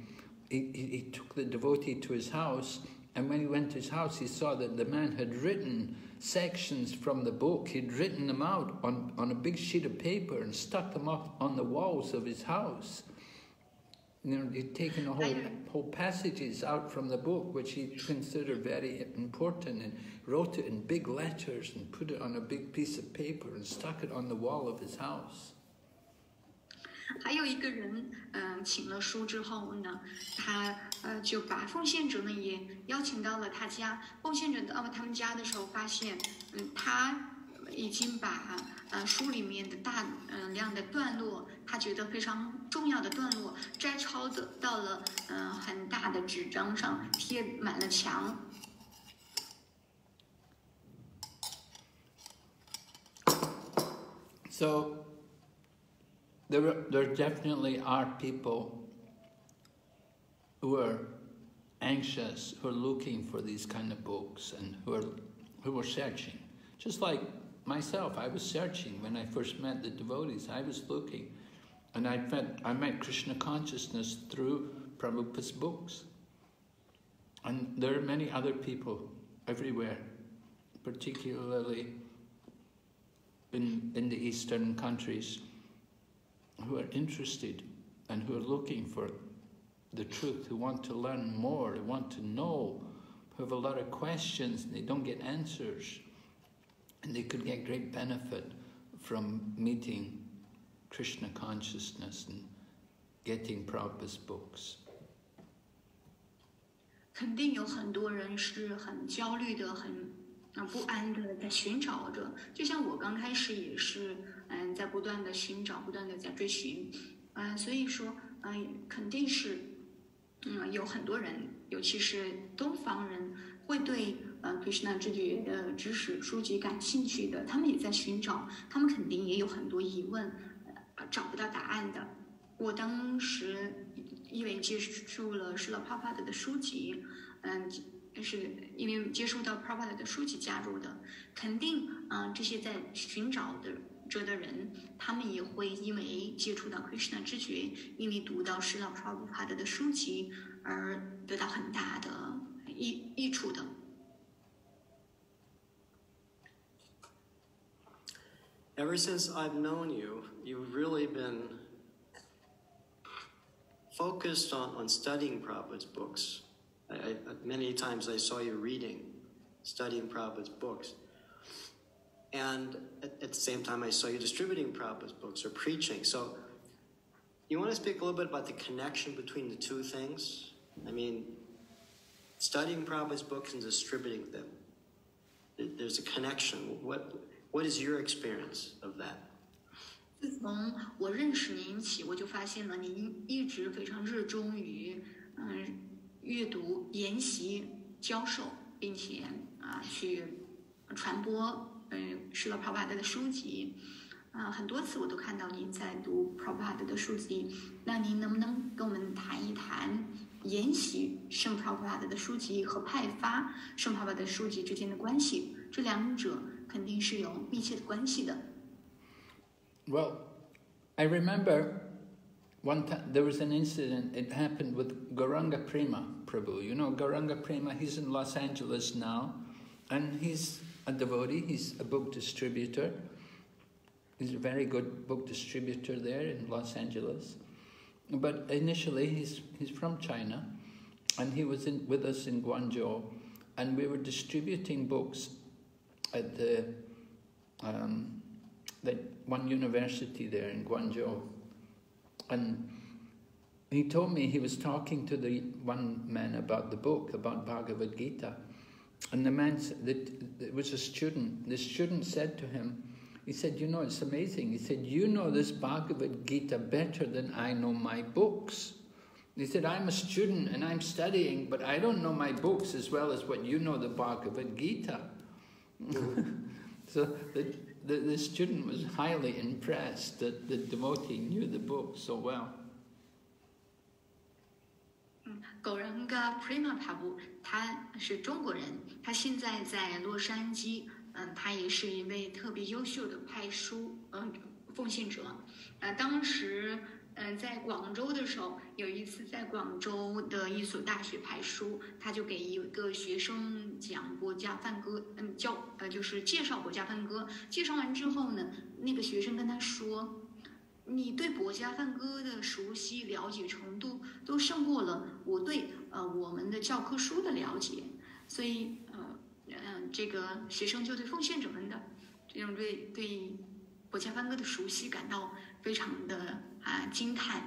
he, he, he took the devotee to his house. And when he went to his house, he saw that the man had written sections from the book. He'd written them out on, on a big sheet of paper and stuck them up on the walls of his house. You know, he'd taken a whole, whole passages out from the book, which he considered very important, and wrote it in big letters and put it on a big piece of paper and stuck it on the wall of his house. 还有一个人，嗯、请了书之后呢，他呃就把奉献者呢也邀请到了他家。奉献者到了他们家的时候，发现，嗯，他已经把呃书里面的大嗯量的段落，他觉得非常重要的段落摘抄的到了嗯很大的纸张上，贴满了墙。So there, there definitely are people who are anxious, who are looking for these kind of books, and who are who are searching. Just like myself, I was searching when I first met the devotees. I was looking, and I met I met Krishna consciousness through Prabhupada's books. And there are many other people everywhere, particularly in, in the eastern countries who are interested and who are looking for the truth, who want to learn more, who want to know, who have a lot of questions and they don't get answers. And they could get great benefit from meeting Krishna consciousness and getting Prabhupada's books. 肯定有很多人是很焦虑的、很呃不安的，在寻找着。就像我刚开始也是， 嗯，在不断的寻找，不断的在追寻，嗯，所以说，嗯，肯定是，嗯，有很多人，尤其是东方人，会对呃 Krishna 知觉的知识书籍感兴趣的，他们也在寻找，他们肯定也有很多疑问，呃，找不到答案的。我当时因为接触了施了帕帕德的书籍，嗯，是因为接触到 p r a p a d 的书籍加入的，肯定，嗯，这些在寻找的着的人，他们也会因为接触到 Krishna 知觉，因为读到施了 p r a p a d 的书籍而得到很大的益益处的。Ever since I've known you, you've really been focused on, on studying Prabhupada's books. I, I, many times I saw you reading, studying Prabhupada's books. And at, at the same time, I saw you distributing Prabhupada's books or preaching. So, you want to speak a little bit about the connection between the two things? I mean, studying Prabhupada's books and distributing them. There- There's a connection. What, what is your experience of that? 自从我认识您起，我就发现了您一直非常热衷于嗯阅读、研习、教授，并且啊去传播 嗯施了 p r a p a d 的书籍。啊，很多次我都看到您在读 p r a p a d 的书籍。那您能不能跟我们谈一谈研习圣 p r a p a d 的书籍和派发圣 p r a p a d 的书籍之间的关系？这两者肯定是有密切的关系的。 Well, I remember one time there was an incident, it happened with Gauranga Prema Prabhu. You know Gauranga Prema, he's in Los Angeles now, and he's a devotee, he's a book distributor. He's a very good book distributor there in Los Angeles. But initially, he's, he's from China, and he was in, with us in Guangzhou, and we were distributing books at the um, that one university there in Guangzhou. And he told me he was talking to the one man about the book, about Bhagavad Gita. And the man, that it was a student, the student said to him, he said, you know, it's amazing. He said, you know this Bhagavad Gita better than I know my books. He said, I'm a student and I'm studying, but I don't know my books as well as what you know the Bhagavad Gita. so the, the, the student was highly impressed that the devotee knew the book so well. 狗人嘎 Prima Prabhu，他是中国人，他现在在洛杉矶，嗯，他也是一位特别优秀的派书，嗯，奉献者。呃，当时，嗯，在广州的时候，有一次在广州的一所大学派书，他就给一个学生讲国家梵歌，嗯，教呃就是介绍国家梵歌。介绍完之后呢，那个学生跟他说。你对国家梵歌的熟悉了解程度都胜过了我对呃我们的教科书的了解，所以呃嗯、呃、这个学生就对奉献者们的这种对对国家梵歌的熟悉感到非常的啊惊叹，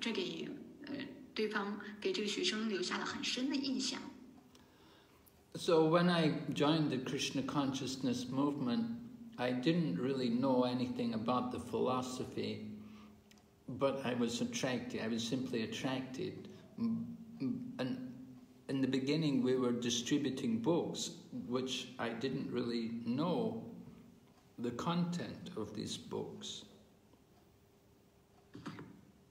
这给呃对方给这个学生留下了很深的印象。So when I joined the Krishna consciousness movement I didn't really know anything about the philosophy, but I was attracted, I was simply attracted. And in the beginning, we were distributing books, which I didn't really know the content of these books.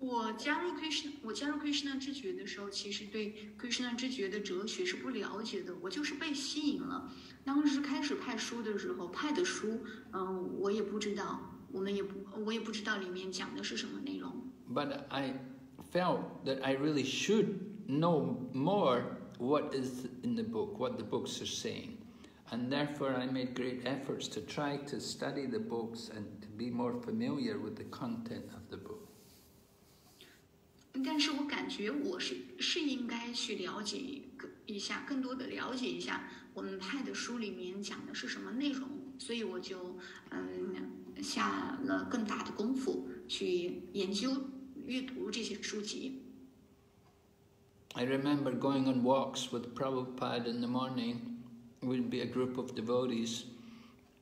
我加入 Krishna，我加入 Krishna 知觉的时候，其实对 Krishna 知觉的哲学是不了解的，我就是被吸引了。当时开始派书的时候，派的书，嗯，我也不知道， 我们也不，我也不知道里面讲的是什么内容。But I felt that I really should know more what is in the book, what the books are saying. And therefore, I made great efforts to try to study the books and to be more familiar with the content of the book. 但是我感觉我是是应该去了解一下，更多的了解一下我们派的书里面讲的是什么内容，所以我就嗯 下了更大的功夫去研究、阅读这些书籍。I remember going on walks with Prabhupada in the morning. We'd be a group of devotees,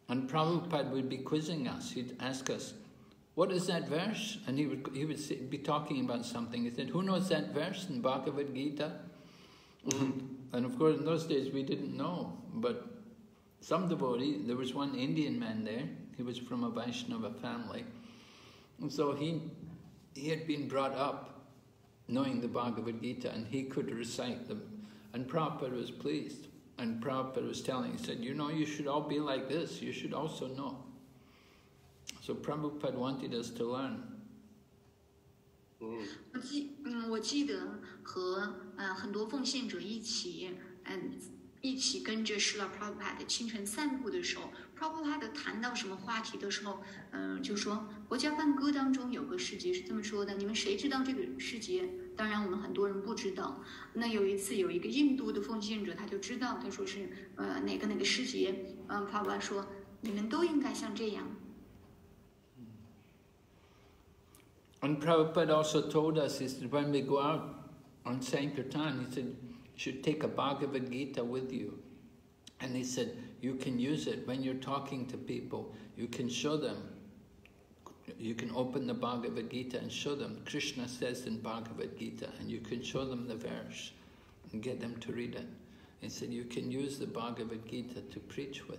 and Prabhupada would be quizzing us. He'd ask us, what is that verse? And he would, he would be talking about something. He said, who knows that verse in Bhagavad Gita? Mm-hmm. And of course, in those days, we didn't know. But some devotee, there was one Indian man there. He was from a Vaishnava family. And so he, he had been brought up knowing the Bhagavad Gita, and he could recite them. And Prabhupada was pleased. And Prabhupada was telling, he said, you know, you should all be like this. You should also know. So Prabhupada wanted us to learn. 我记，嗯，我记得和呃很多奉献者一起，嗯，一起跟着施了 Prabhupada 清晨散步的时候 ，Prabhupada 谈到什么话题的时候，嗯，就说《国家梵歌》当中有个世节是这么说的，你们谁知道这个世节？当然我们很多人不知道。那有一次有一个印度的奉献者他就知道，他说是呃哪个哪个世节，嗯帕瓦说你们都应该像这样。And Prabhupada also told us, he said, when we go out on Sankirtan, he said, you should take a Bhagavad Gita with you. And he said, you can use it when you're talking to people. You can show them. You can open the Bhagavad Gita and show them. Krishna says in Bhagavad Gita, and you can show them the verse and get them to read it. He said, you can use the Bhagavad Gita to preach with.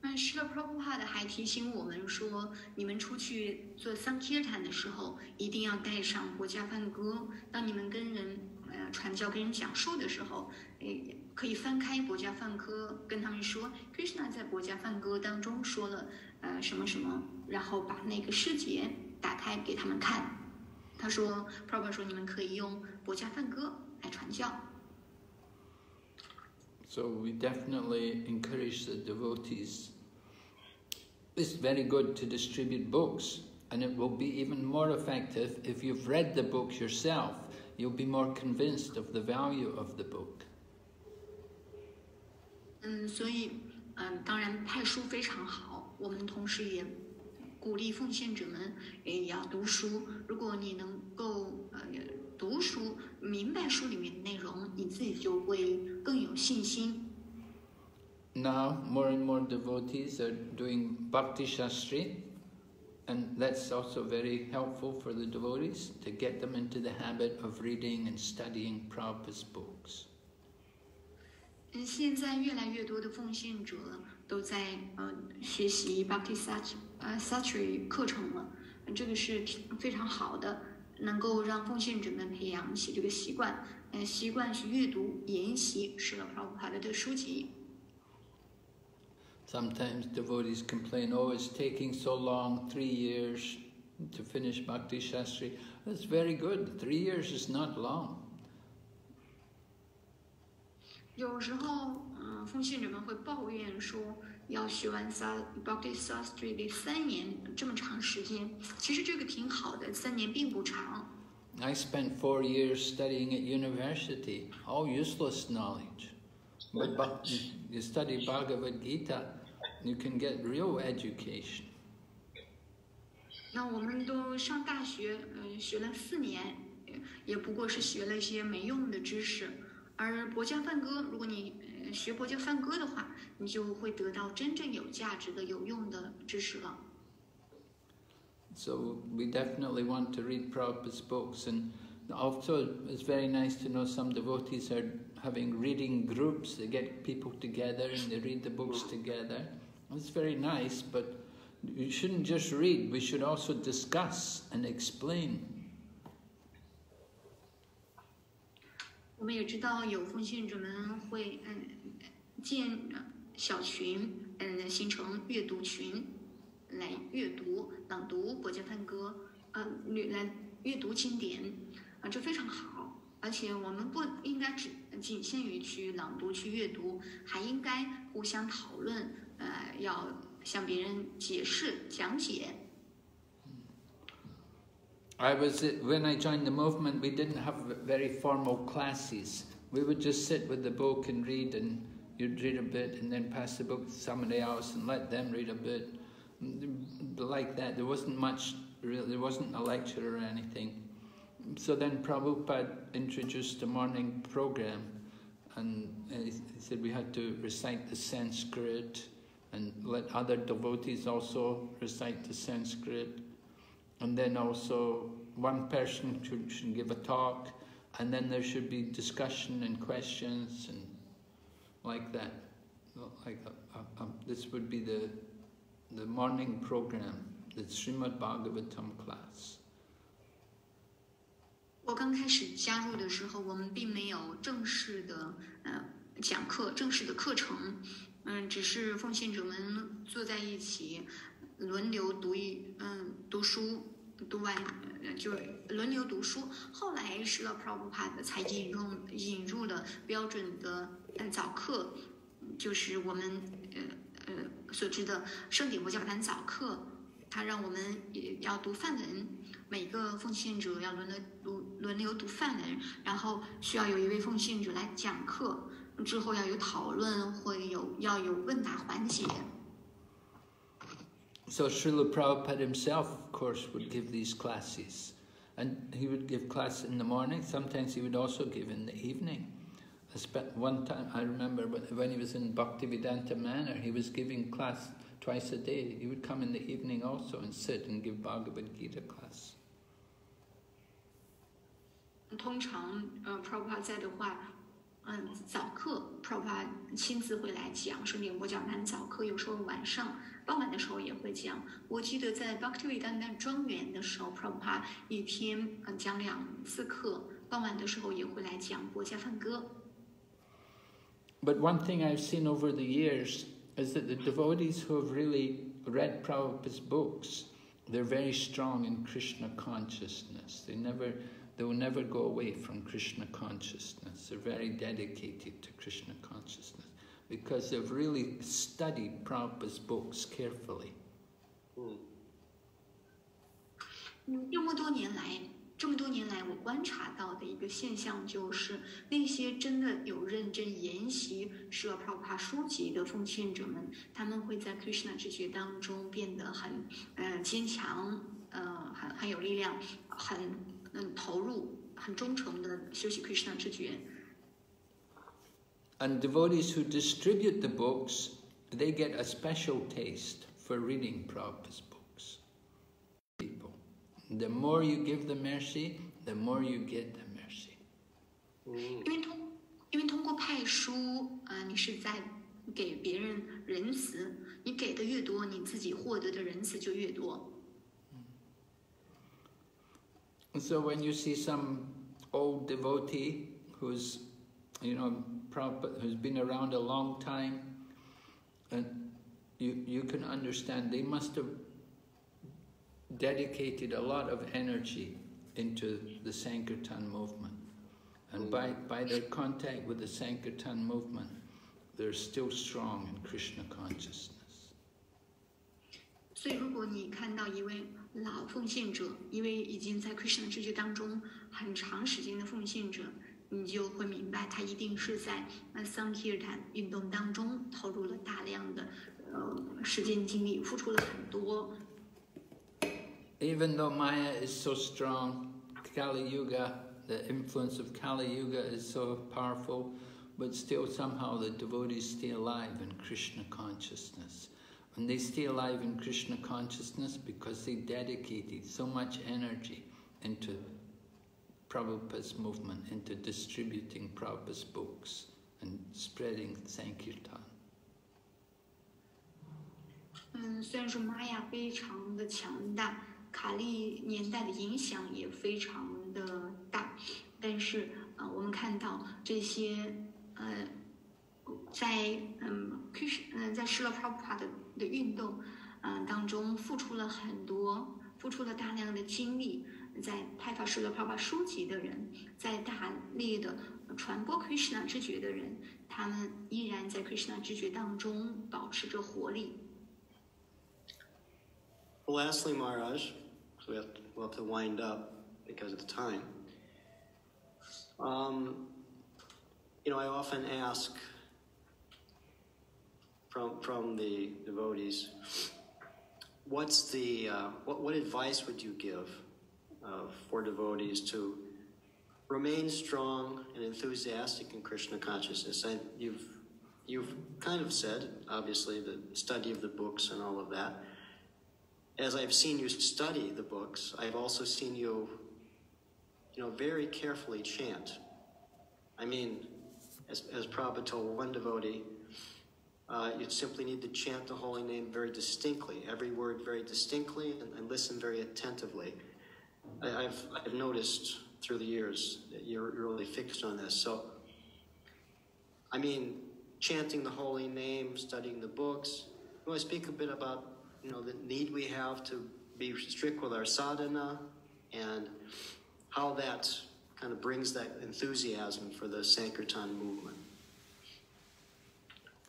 那施了 Prabhupada 还提醒我们说，你们出去做 Sankirtan 的时候，一定要带上国家梵歌。当你们跟人呃传教、跟人讲述的时候，诶， 可以翻开国家梵歌，跟他们说，Krishna 在国家梵歌当中说了呃什么什么，然后把那个诗节打开给他们看。他说，Prabhupada 说，你们可以用国家梵歌来传教。 So we definitely encourage the devotees. It's very good to distribute books, and it will be even more effective if you've read the book yourself. You'll be more convinced of the value of the book. 嗯，所以嗯，当然派书非常好，我们同时也鼓励奉献者们也要读书。如果你能够呃读书，明白书里面的内容，你自己就会更有信心。 Now, more and more devotees are doing Bhakti Shastri, and that's also very helpful for the devotees to get them into the habit of reading and studying Prabhupada's books. 嗯，现在越来越多的奉献者都在呃学习 Bhakti Sat 呃 Satri 课程了，这个是挺非常好的，能够让奉献者们培养起这个习惯，呃，习惯去阅读、研习是了 p r o p a d 的书籍。Sometimes devotees complain, oh, it's taking so long, three years to finish Bhakti Shastri. That's very good. Three years is not long. 有时候，嗯、奉献者们会抱怨说，要学完 Sa Bhakti Sastri 得三年这么长时间。其实这个挺好的，三年并不长。I spent four years studying at university, all useless knowledge. But Bha- you study Bhagavad Gita, you can get real education. 那我们都上大学，嗯、学了四年，也也不过是学了一些没用的知识。而博家梵歌，如果你呃 学佛教梵歌的话，你就会得到真正有价值的、有用的知识了。 So we definitely want to read Prabhupada's books and also it's very nice to know some devotees are having reading groups. They get people together and they read the books together. It's very nice, but you shouldn't just read. We should also discuss and explain. 我们也知道有奉献者们会嗯建小群，嗯形成阅读群，来阅读、朗读国家梵歌，呃，阅来阅读经典，啊、这非常好。而且我们不应该只仅限于去朗读、去阅读，还应该互相讨论，呃，要向别人解释、讲解。I was uh, when I joined the movement. We didn't have very formal classes. We would just sit with the book and read, and you'd read a bit, and then pass the book to somebody else and let them read a bit, mm, like that. There wasn't much. Really, there wasn't a lecture or anything. So then Prabhupada introduced a morning program, and uh, he said we had to recite the Sanskrit and let other devotees also recite the Sanskrit And then also one person should, should give a talk, and then there should be discussion and questions and like that. Like a, a, a, this would be the the morning program, the Srimad Bhagavatam class. 我刚开始加入的时候，我们并没有正式的呃讲课、正式的课程，嗯，只是奉献者们坐在一起， 轮流读一嗯读书，读完就轮流读书。后来是了 Prabhupada 才引入引入了标准的嗯早课，就是我们呃呃所知的圣典佛教坛早课，它让我们也要读范文。每个奉献者要轮流读轮流读范文，然后需要有一位奉献者来讲课，之后要有讨论，会有要有问答环节。So Srila Prabhupada himself, of course, would give these classes. And he would give class in the morning, sometimes he would also give in the evening. I spent one time, I remember when he was in Bhaktivedanta Manor, he was giving class twice a day. He would come in the evening also and sit and give Bhagavad Gita class. 通常，呃，Prabhupada 在的话， 嗯，早课 Prabhupada 亲自会来讲圣典佛教坛早课，有时候晚上傍晚的时候也会讲。我记得在 Bhaktivedanta 庄园的时候，Prabhupada 一天嗯讲两次课，傍晚的时候也会来讲国家梵歌。 But one thing I've seen over the years is that the devotees who have really read Prabhupada's books, they're very strong in Krishna consciousness. They never, they will never go away from Krishna consciousness. They're very dedicated to Krishna consciousness because they've really studied Prabhupada's books carefully. 嗯，这么多年来，这么多年来，我观察到的一个现象就是，那些真的有认真研习舍普帕书籍的奉献者们，他们会在 Krishna 知觉当中变得很呃坚强，呃很很有力量，很嗯投入，很忠诚的修习 Krishna 知觉。And devotees who distribute the books, they get a special taste for reading Prabhupada's books. People. The more you give the mercy, the more you get the mercy. 因为通因为通过派书啊、呃你是在给别人仁慈，你给的越多，你自己获得的仁慈就越多。And so when you see some old devotee who's, you know, Prabhupada, who's been around a long time, and you, you can understand they must have dedicated a lot of energy into the Sankirtan movement. And by, by their contact with the Sankirtan movement, they're still strong in Krishna consciousness. 所以，如果你看到一位 老奉献者，一位已经在 Krishna 知觉当中很长时间的奉献者，你就会明白，他一定是在呃 Sankirtan 运动当中投入了大量的呃时间精力，付出了很多。 Even though Maya is so strong, Kali Yuga, the influence of Kali Yuga is so powerful, but still somehow the devotees stay alive in Krishna consciousness. And they stay alive in Krishna consciousness because they dedicated so much energy into Prabhupada's movement, into distributing Prabhupada's books and spreading Sankirtan. 嗯，虽然说玛雅非常的强大，卡利年代的影响也非常的大，但是啊、呃，我们看到这些呃， 在嗯 Krish 嗯在施了 Prabhupada 的的运动嗯、当中付出了很多，付出了大量的精力，在派发施了 Prabhupada 书籍的人，在大力的传播 Krishna 知觉的人，他们依然在 Krishna 知觉当中保持着活力。Lastly, Maharaj, we have to, we have to wind up because of the time. Um, you know, I often ask from from the devotees, what's the uh, what what advice would you give uh, for devotees to remain strong and enthusiastic in Krishna consciousness? And you've you've kind of said, obviously, the study of the books and all of that as I've seen you study the books, I've also seen you, you know, very carefully chant. I mean, as, as Prabhupada told one devotee, uh, you simply need to chant the holy name very distinctly, every word very distinctly, and, and listen very attentively. I, have I've noticed through the years that you're, you're really fixed on this. So, I mean, chanting the holy name, studying the books. You want to speak a bit about you know, the need we have to be strict with our sadhana and how that kind of brings that enthusiasm for the Sankirtan movement.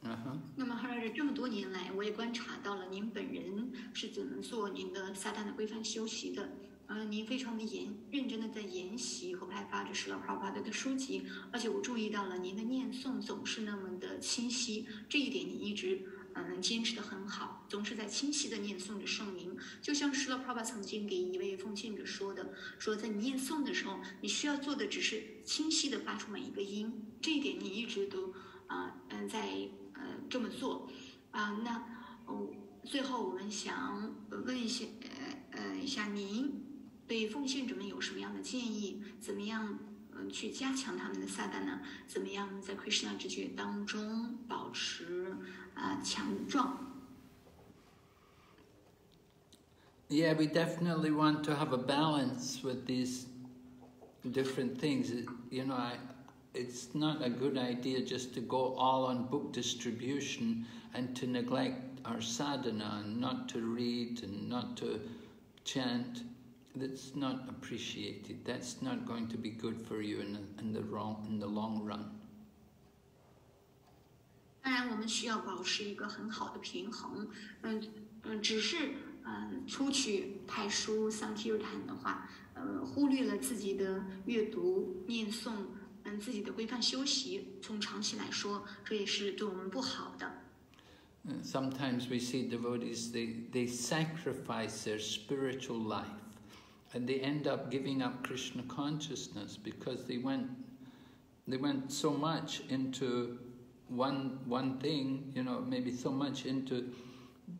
嗯哼那么，哈拉这么多年来，我也观察到了您本人是怎么做您的撒旦的规范修习的。呃，您非常的严认真的在研习和派发着施老帕帕的书籍，而且我注意到了您的念诵总是那么的清晰，这一点您一直嗯坚持的很好，总是在清晰的念诵着圣名。就像施老帕帕曾经给一位奉献者说的，说在你念诵的时候，你需要做的只是清晰的发出每一个音，这一点你一直都啊嗯、在这么做啊、那哦最后我们想问一些呃呃一下您。对奉献者们有什么样的建议？怎么样，嗯、去加强他们的萨达呢？怎么样在 Krishna 直觉当中保持啊、强壮？Yeah, we definitely want to have a balance with these different things. You know, I, it's not a good idea just to go all on book distribution and to neglect our sadhana and not to read and not to chant. That's not appreciated. That's not going to be good for you in the, in the, wrong, in the long run. 当然，我们需要保持一个很好的平衡。嗯嗯，只是嗯出去派书桑提尔坦的话，呃，忽略了自己的阅读、念诵， 嗯，自己的规范修习。从长期来说，这也是对我们不好的。 Sometimes we see devotees, they, they sacrifice their spiritual life and they end up giving up Krishna consciousness because they went, they went so much into one, one thing, you know, maybe so much into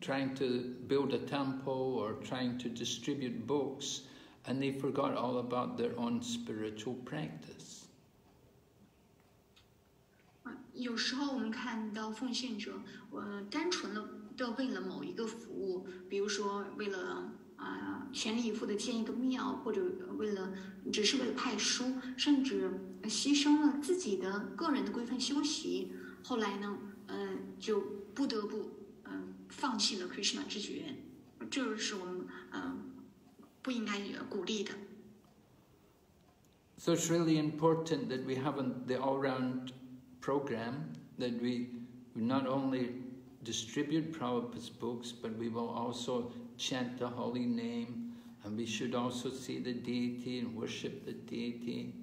trying to build a temple or trying to distribute books, and they forgot all about their own spiritual practice. 有时候我们看到奉献者，呃，单纯的的为了某一个服务，比如说为了啊、呃、全力以赴的建一个庙，或者为了只是为了派书，甚至牺牲了自己的个人的规范修习，后来呢，嗯、呃，就不得不嗯、放弃了 Krishna 之觉，这是我们嗯、不应该鼓励的。So it's really important that we have the all-round program that we not only distribute Prabhupada's books, but we will also chant the holy name, and we should also see the deity and worship the deity,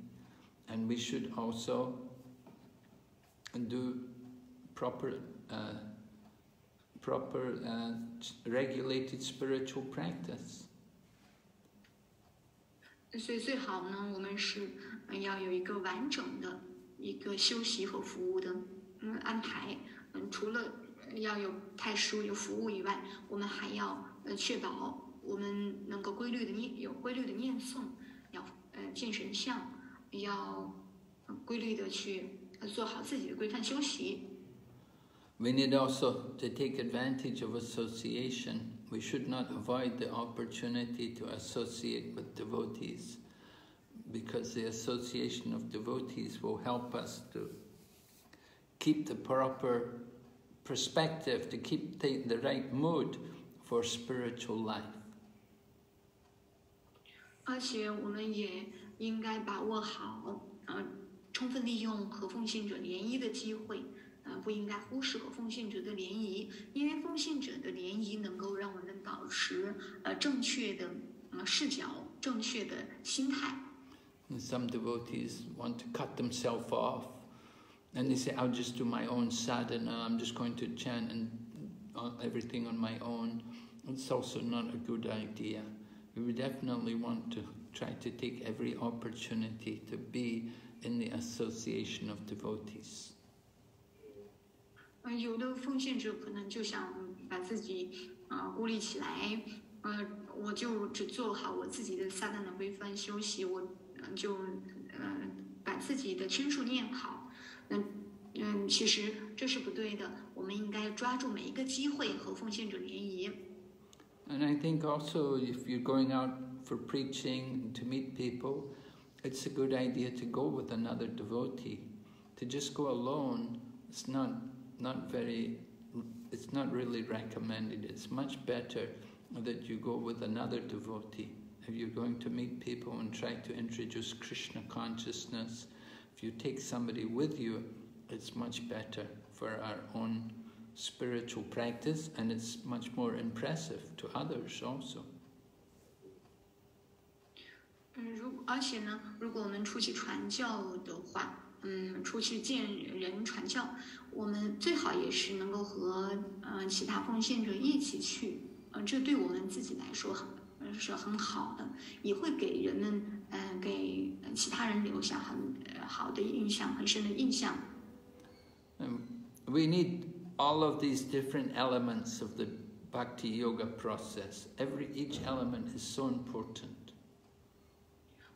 and we should also do proper, uh, proper uh, regulated spiritual practice. 所以最好呢，我们是要有一个完整的 一个休息和服务的嗯安排。嗯，除了要有太书有服务以外，我们还要呃确保我们能够规律的念有规律的念诵，要呃见神像，要规律的去做好自己的规范休息。We need also to take advantage of association. We should not avoid the opportunity to associate with devotees because the association of devotees will help us to keep the proper perspective, to keep the, the right mood for spiritual life. 而且我们也应该把握好，呃，充分利用和奉献者联谊的机会。呃，不应该忽视和奉献者的联谊，因为奉献者的联谊能够让我们保持呃正确的呃视角、正确的心态。Some devotees want to cut themselves off, and they say, "I'll just do my own sadhana. I'm just going to chant and everything on my own." It's also not a good idea. We would definitely want to try to take every opportunity to be in the association of devotees. 有的奉献者可能就想把自己啊孤立起来，呃，我就只做好我自己的撒旦的规范休息，我 就呃把自己的圈数念好。那嗯，其实这是不对的。我们应该抓住每一个机会和奉献者联谊。And I think also if you're going out for preaching to meet people, it's a good idea to go with another devotee. To just go alone, it's not not very, it's not really recommended. It's much better that you go with another devotee. If you're going to meet people and try to introduce Krishna consciousness, if you take somebody with you, it's much better for our own spiritual practice and it's much more impressive to others also. 嗯，如而且呢，如果我们出去传教的话，嗯，出去见人传教，我们最好也是能够和嗯其他奉献者一起去，嗯，这对我们自己来说很 是很好的，也会给人们嗯给其他人留下很好的印象，很深的印象。嗯，We need all of these different elements of the bhakti yoga process. Every each element is so important.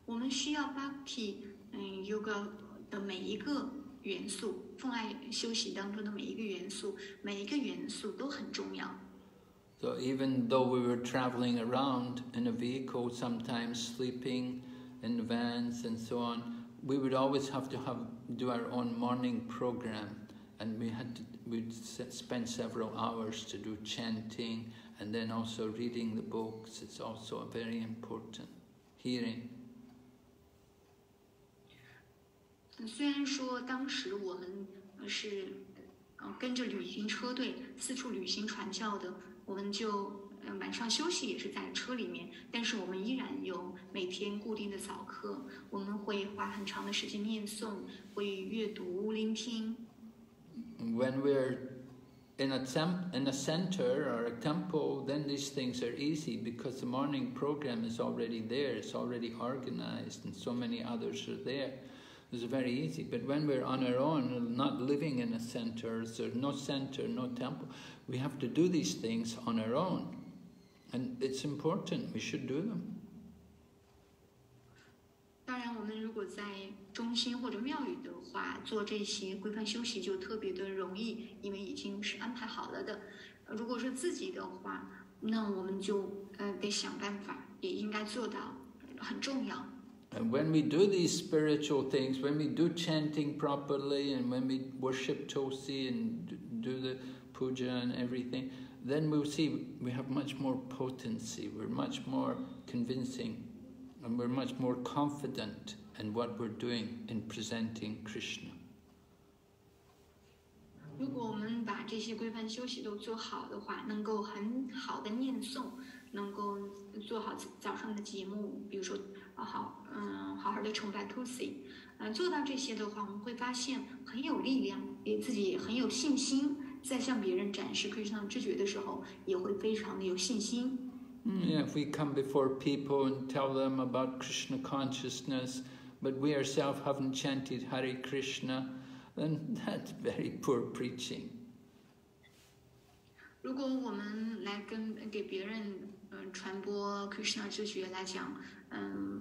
我们需要 bhakti 嗯 yoga 的每一个元素，奉爱修习当中的每一个元素，每一个元素都很重要。So even though we were traveling around in a vehicle, sometimes sleeping in vans and so on, we would always have to have do our own morning program, and we had to, we'd spend several hours to do chanting and then also reading the books. It's also very important. Hearing. 虽然说当时我们是呃跟着旅行车队四处旅行传教的， 我们就晚上休息也是在车里面，但是我们依然有每天固定的早课，我们会花很长的时间念诵，会阅读、聆听。When we're in a temp in a center or a temple, then these things are easy because the morning program is already there, it's already organized, and so many others are there. It's very easy. But when we're on our own, not living in a center, there's no center, no temple, we have to do these things on our own. And it's important, we should do them. 当然，我们如果在中心或者庙宇的话，做这些规范休息就特别的容易，因为已经是安排好了的。如果是自己的话，那我们就呃得想办法，也应该做到，很重要。 and when we do these spiritual things, when we do chanting properly, and when we worship Tulsi and do the puja and everything, then we'll see we have much more potency, we're much more convincing, and we're much more confident in what we're doing in presenting Krishna. 如果我们把这些规范修习都做好的话，能够很好的念诵，能够做好早上的节目，比如说，啊好，嗯，好好的崇拜 Tusi，嗯，做到这些的话，我们会发现很有力量，也自己很有信心，在向别人展示 Krishna 知觉的时候，也会非常的有信心。Yeah, if we come before people and tell them about Krishna consciousness, but we ourselves haven't chanted Hare Krishna, then that's very poor preaching. 如果我们来跟给别人嗯、呃、传播 Krishna 知觉来讲，嗯，呃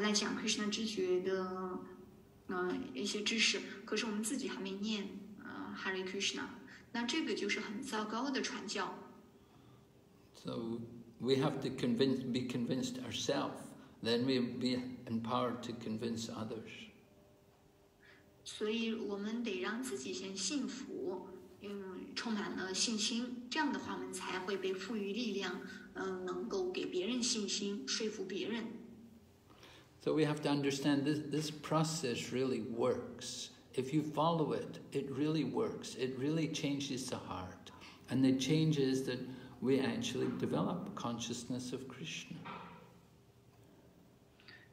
来讲 Krishna 知觉的呃一些知识，可是我们自己还没念呃 Hare Krishna，那这个就是很糟糕的传教。So we have to convince, be convinced ourselves, then we'll be empowered to convince others. 所以我们得让自己先信服，嗯，充满了信心，这样的话我们才会被赋予力量，嗯，能够给别人信心，说服别人。So we have to understand this, this process really works. If you follow it, it really works. It really changes the heart. And the change is that we actually develop consciousness of Krishna.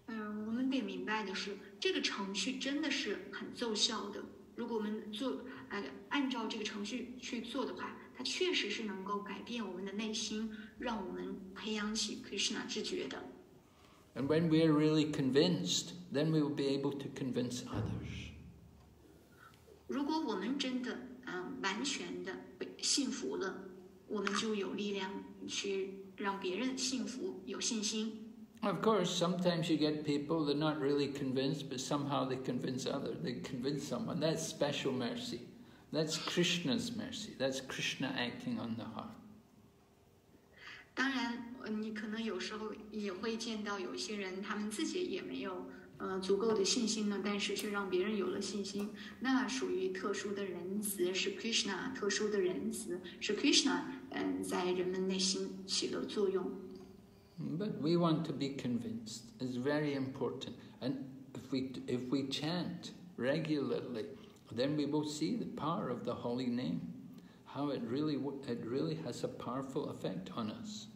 嗯，我们得明白的是，这个程序真的是很奏效的。如果我们做呃按照这个程序去做的话，它确实是能够改变我们的内心，让我们培养起 Krishna 知觉的。 And when we are really convinced, then we will be able to convince others. 如果我们真的嗯完全的被信服了，我们就有力量去让别人信服、有信心。Of course, sometimes you get people they're not really convinced, but somehow they convince others. They convince someone. That's special mercy. That's Krishna's mercy. That's Krishna acting on the heart. 当然，你可能有时候也会见到有些人，他们自己也没有呃足够的信心呢，但是却让别人有了信心，那属于特殊的仁慈，是 Krishna 特殊的仁慈，是 Krishna 嗯在人们内心起了作用。 But we want to be convinced. It's very important. And if we if we chant regularly, then we will see the power of the holy name. How it really it really has a powerful effect on us.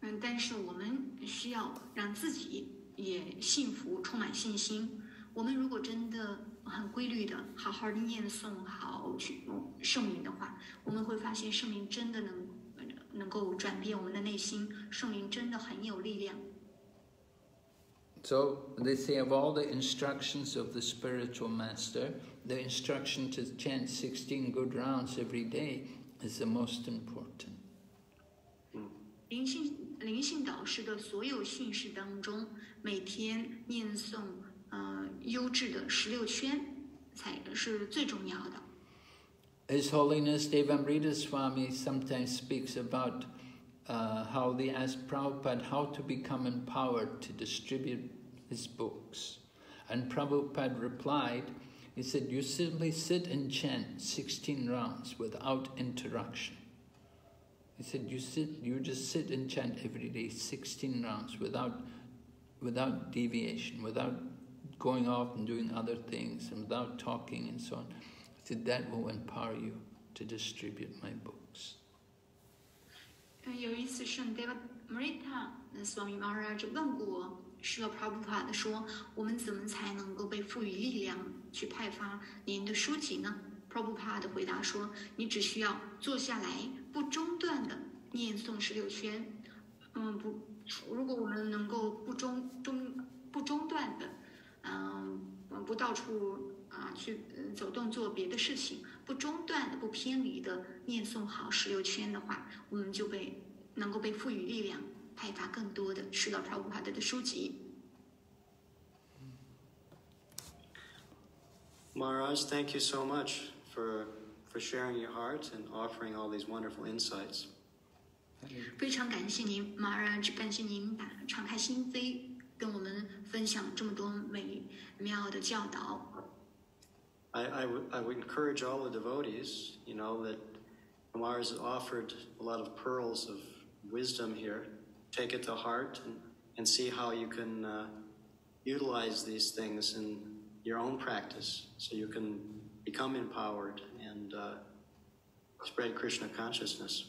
嗯，但是我们需要让自己也幸福，充满信心。我们如果真的很规律的、好好的念诵好去圣名的话，我们会发现圣名真的能能够转变我们的内心，圣名真的很有力量。So they say of all the instructions of the spiritual master, the instruction to chant 16 good rounds every day is the most important. 灵性灵性导师的所有训示当中，每天念诵呃优质的十六圈才是最重要的。 His Holiness Devamrita Swami sometimes speaks about uh, how they asked Prabhupada how to become empowered to distribute his books. And Prabhupada replied, he said, you simply sit and chant 16 rounds without interruption. He said, you sit, you just sit and chant every day 16 rounds without, without deviation, without going off and doing other things, and without talking and so on. He said, that will empower you to distribute my books. 有一次圣 Deva Marita 那 Swami Maharaj 问过 s h i l Prabhupada 说，我们怎么才能够被赋予力量去派发您的书籍呢？Prabhupada 回答说，你只需要坐下来，不中断的念诵十六圈。嗯，不，如果我们能够不中中不中断的，嗯，不到处啊去走动做别的事情，不中断的、不偏离的念诵好十六圈的话，我们就被能够被赋予力量，派发更多的释到 Prabhupada 的书籍。Maharaj, thank you so much for, for sharing your heart and offering all these wonderful insights. 非常感谢您，Maharaj，感谢您打敞开心扉，跟我们分享这么多美妙的教导。I, I, would, I would encourage all the devotees, you know, that Maharaj has offered a lot of pearls of wisdom here. Take it to heart and, and see how you can uh, utilize these things in your own practice so you can become empowered and uh, spread Krishna consciousness.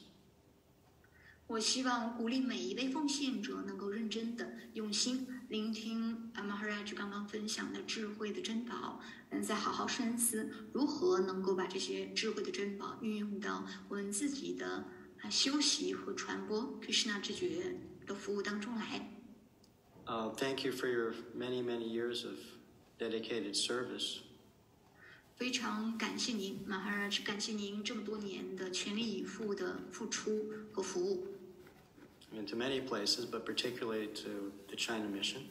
我希望鼓励每一位奉献者能够认真的、用心 聆听阿 Maharaj 刚刚分享的智慧的珍宝，嗯，再好好深思如何能够把这些智慧的珍宝运用到我们自己的啊修习和传播 Krishna 知觉的服务当中来。Uh, thank you for your many, many years of dedicated service. 非常感谢您，马哈拉，感谢您这么多年的全力以赴的付出和服务。and to many places, but particularly to the China Mission.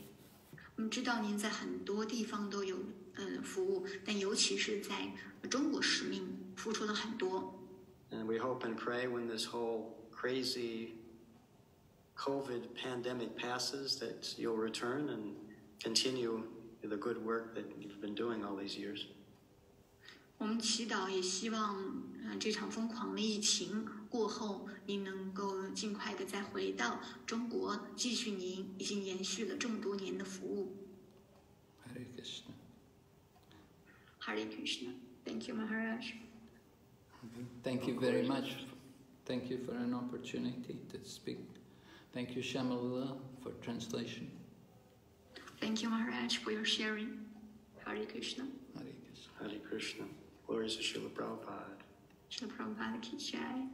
我们知道您在很多地方都有呃服务，但尤其是在中国使命付出了很多。 And we hope and pray when this whole crazy COVID pandemic passes that you'll return and continue the good work that you've been doing all these years. 我们祈祷，也希望，嗯、呃，这场疯狂的疫情 过后，您能够尽快的再回到中国，继续您已经延续了这么多年的服务。 Hare Krishna. Hare Krishna. Thank you, Maharaj. Thank you very much. Thank you for an opportunity to speak. Thank you, Shamalila, for translation. Thank you, Maharaj, for your sharing. Hare Krishna. Hare Krishna. Hare Krishna. Glories to Srila Prabhupada. Srila Prabhupada ki jai.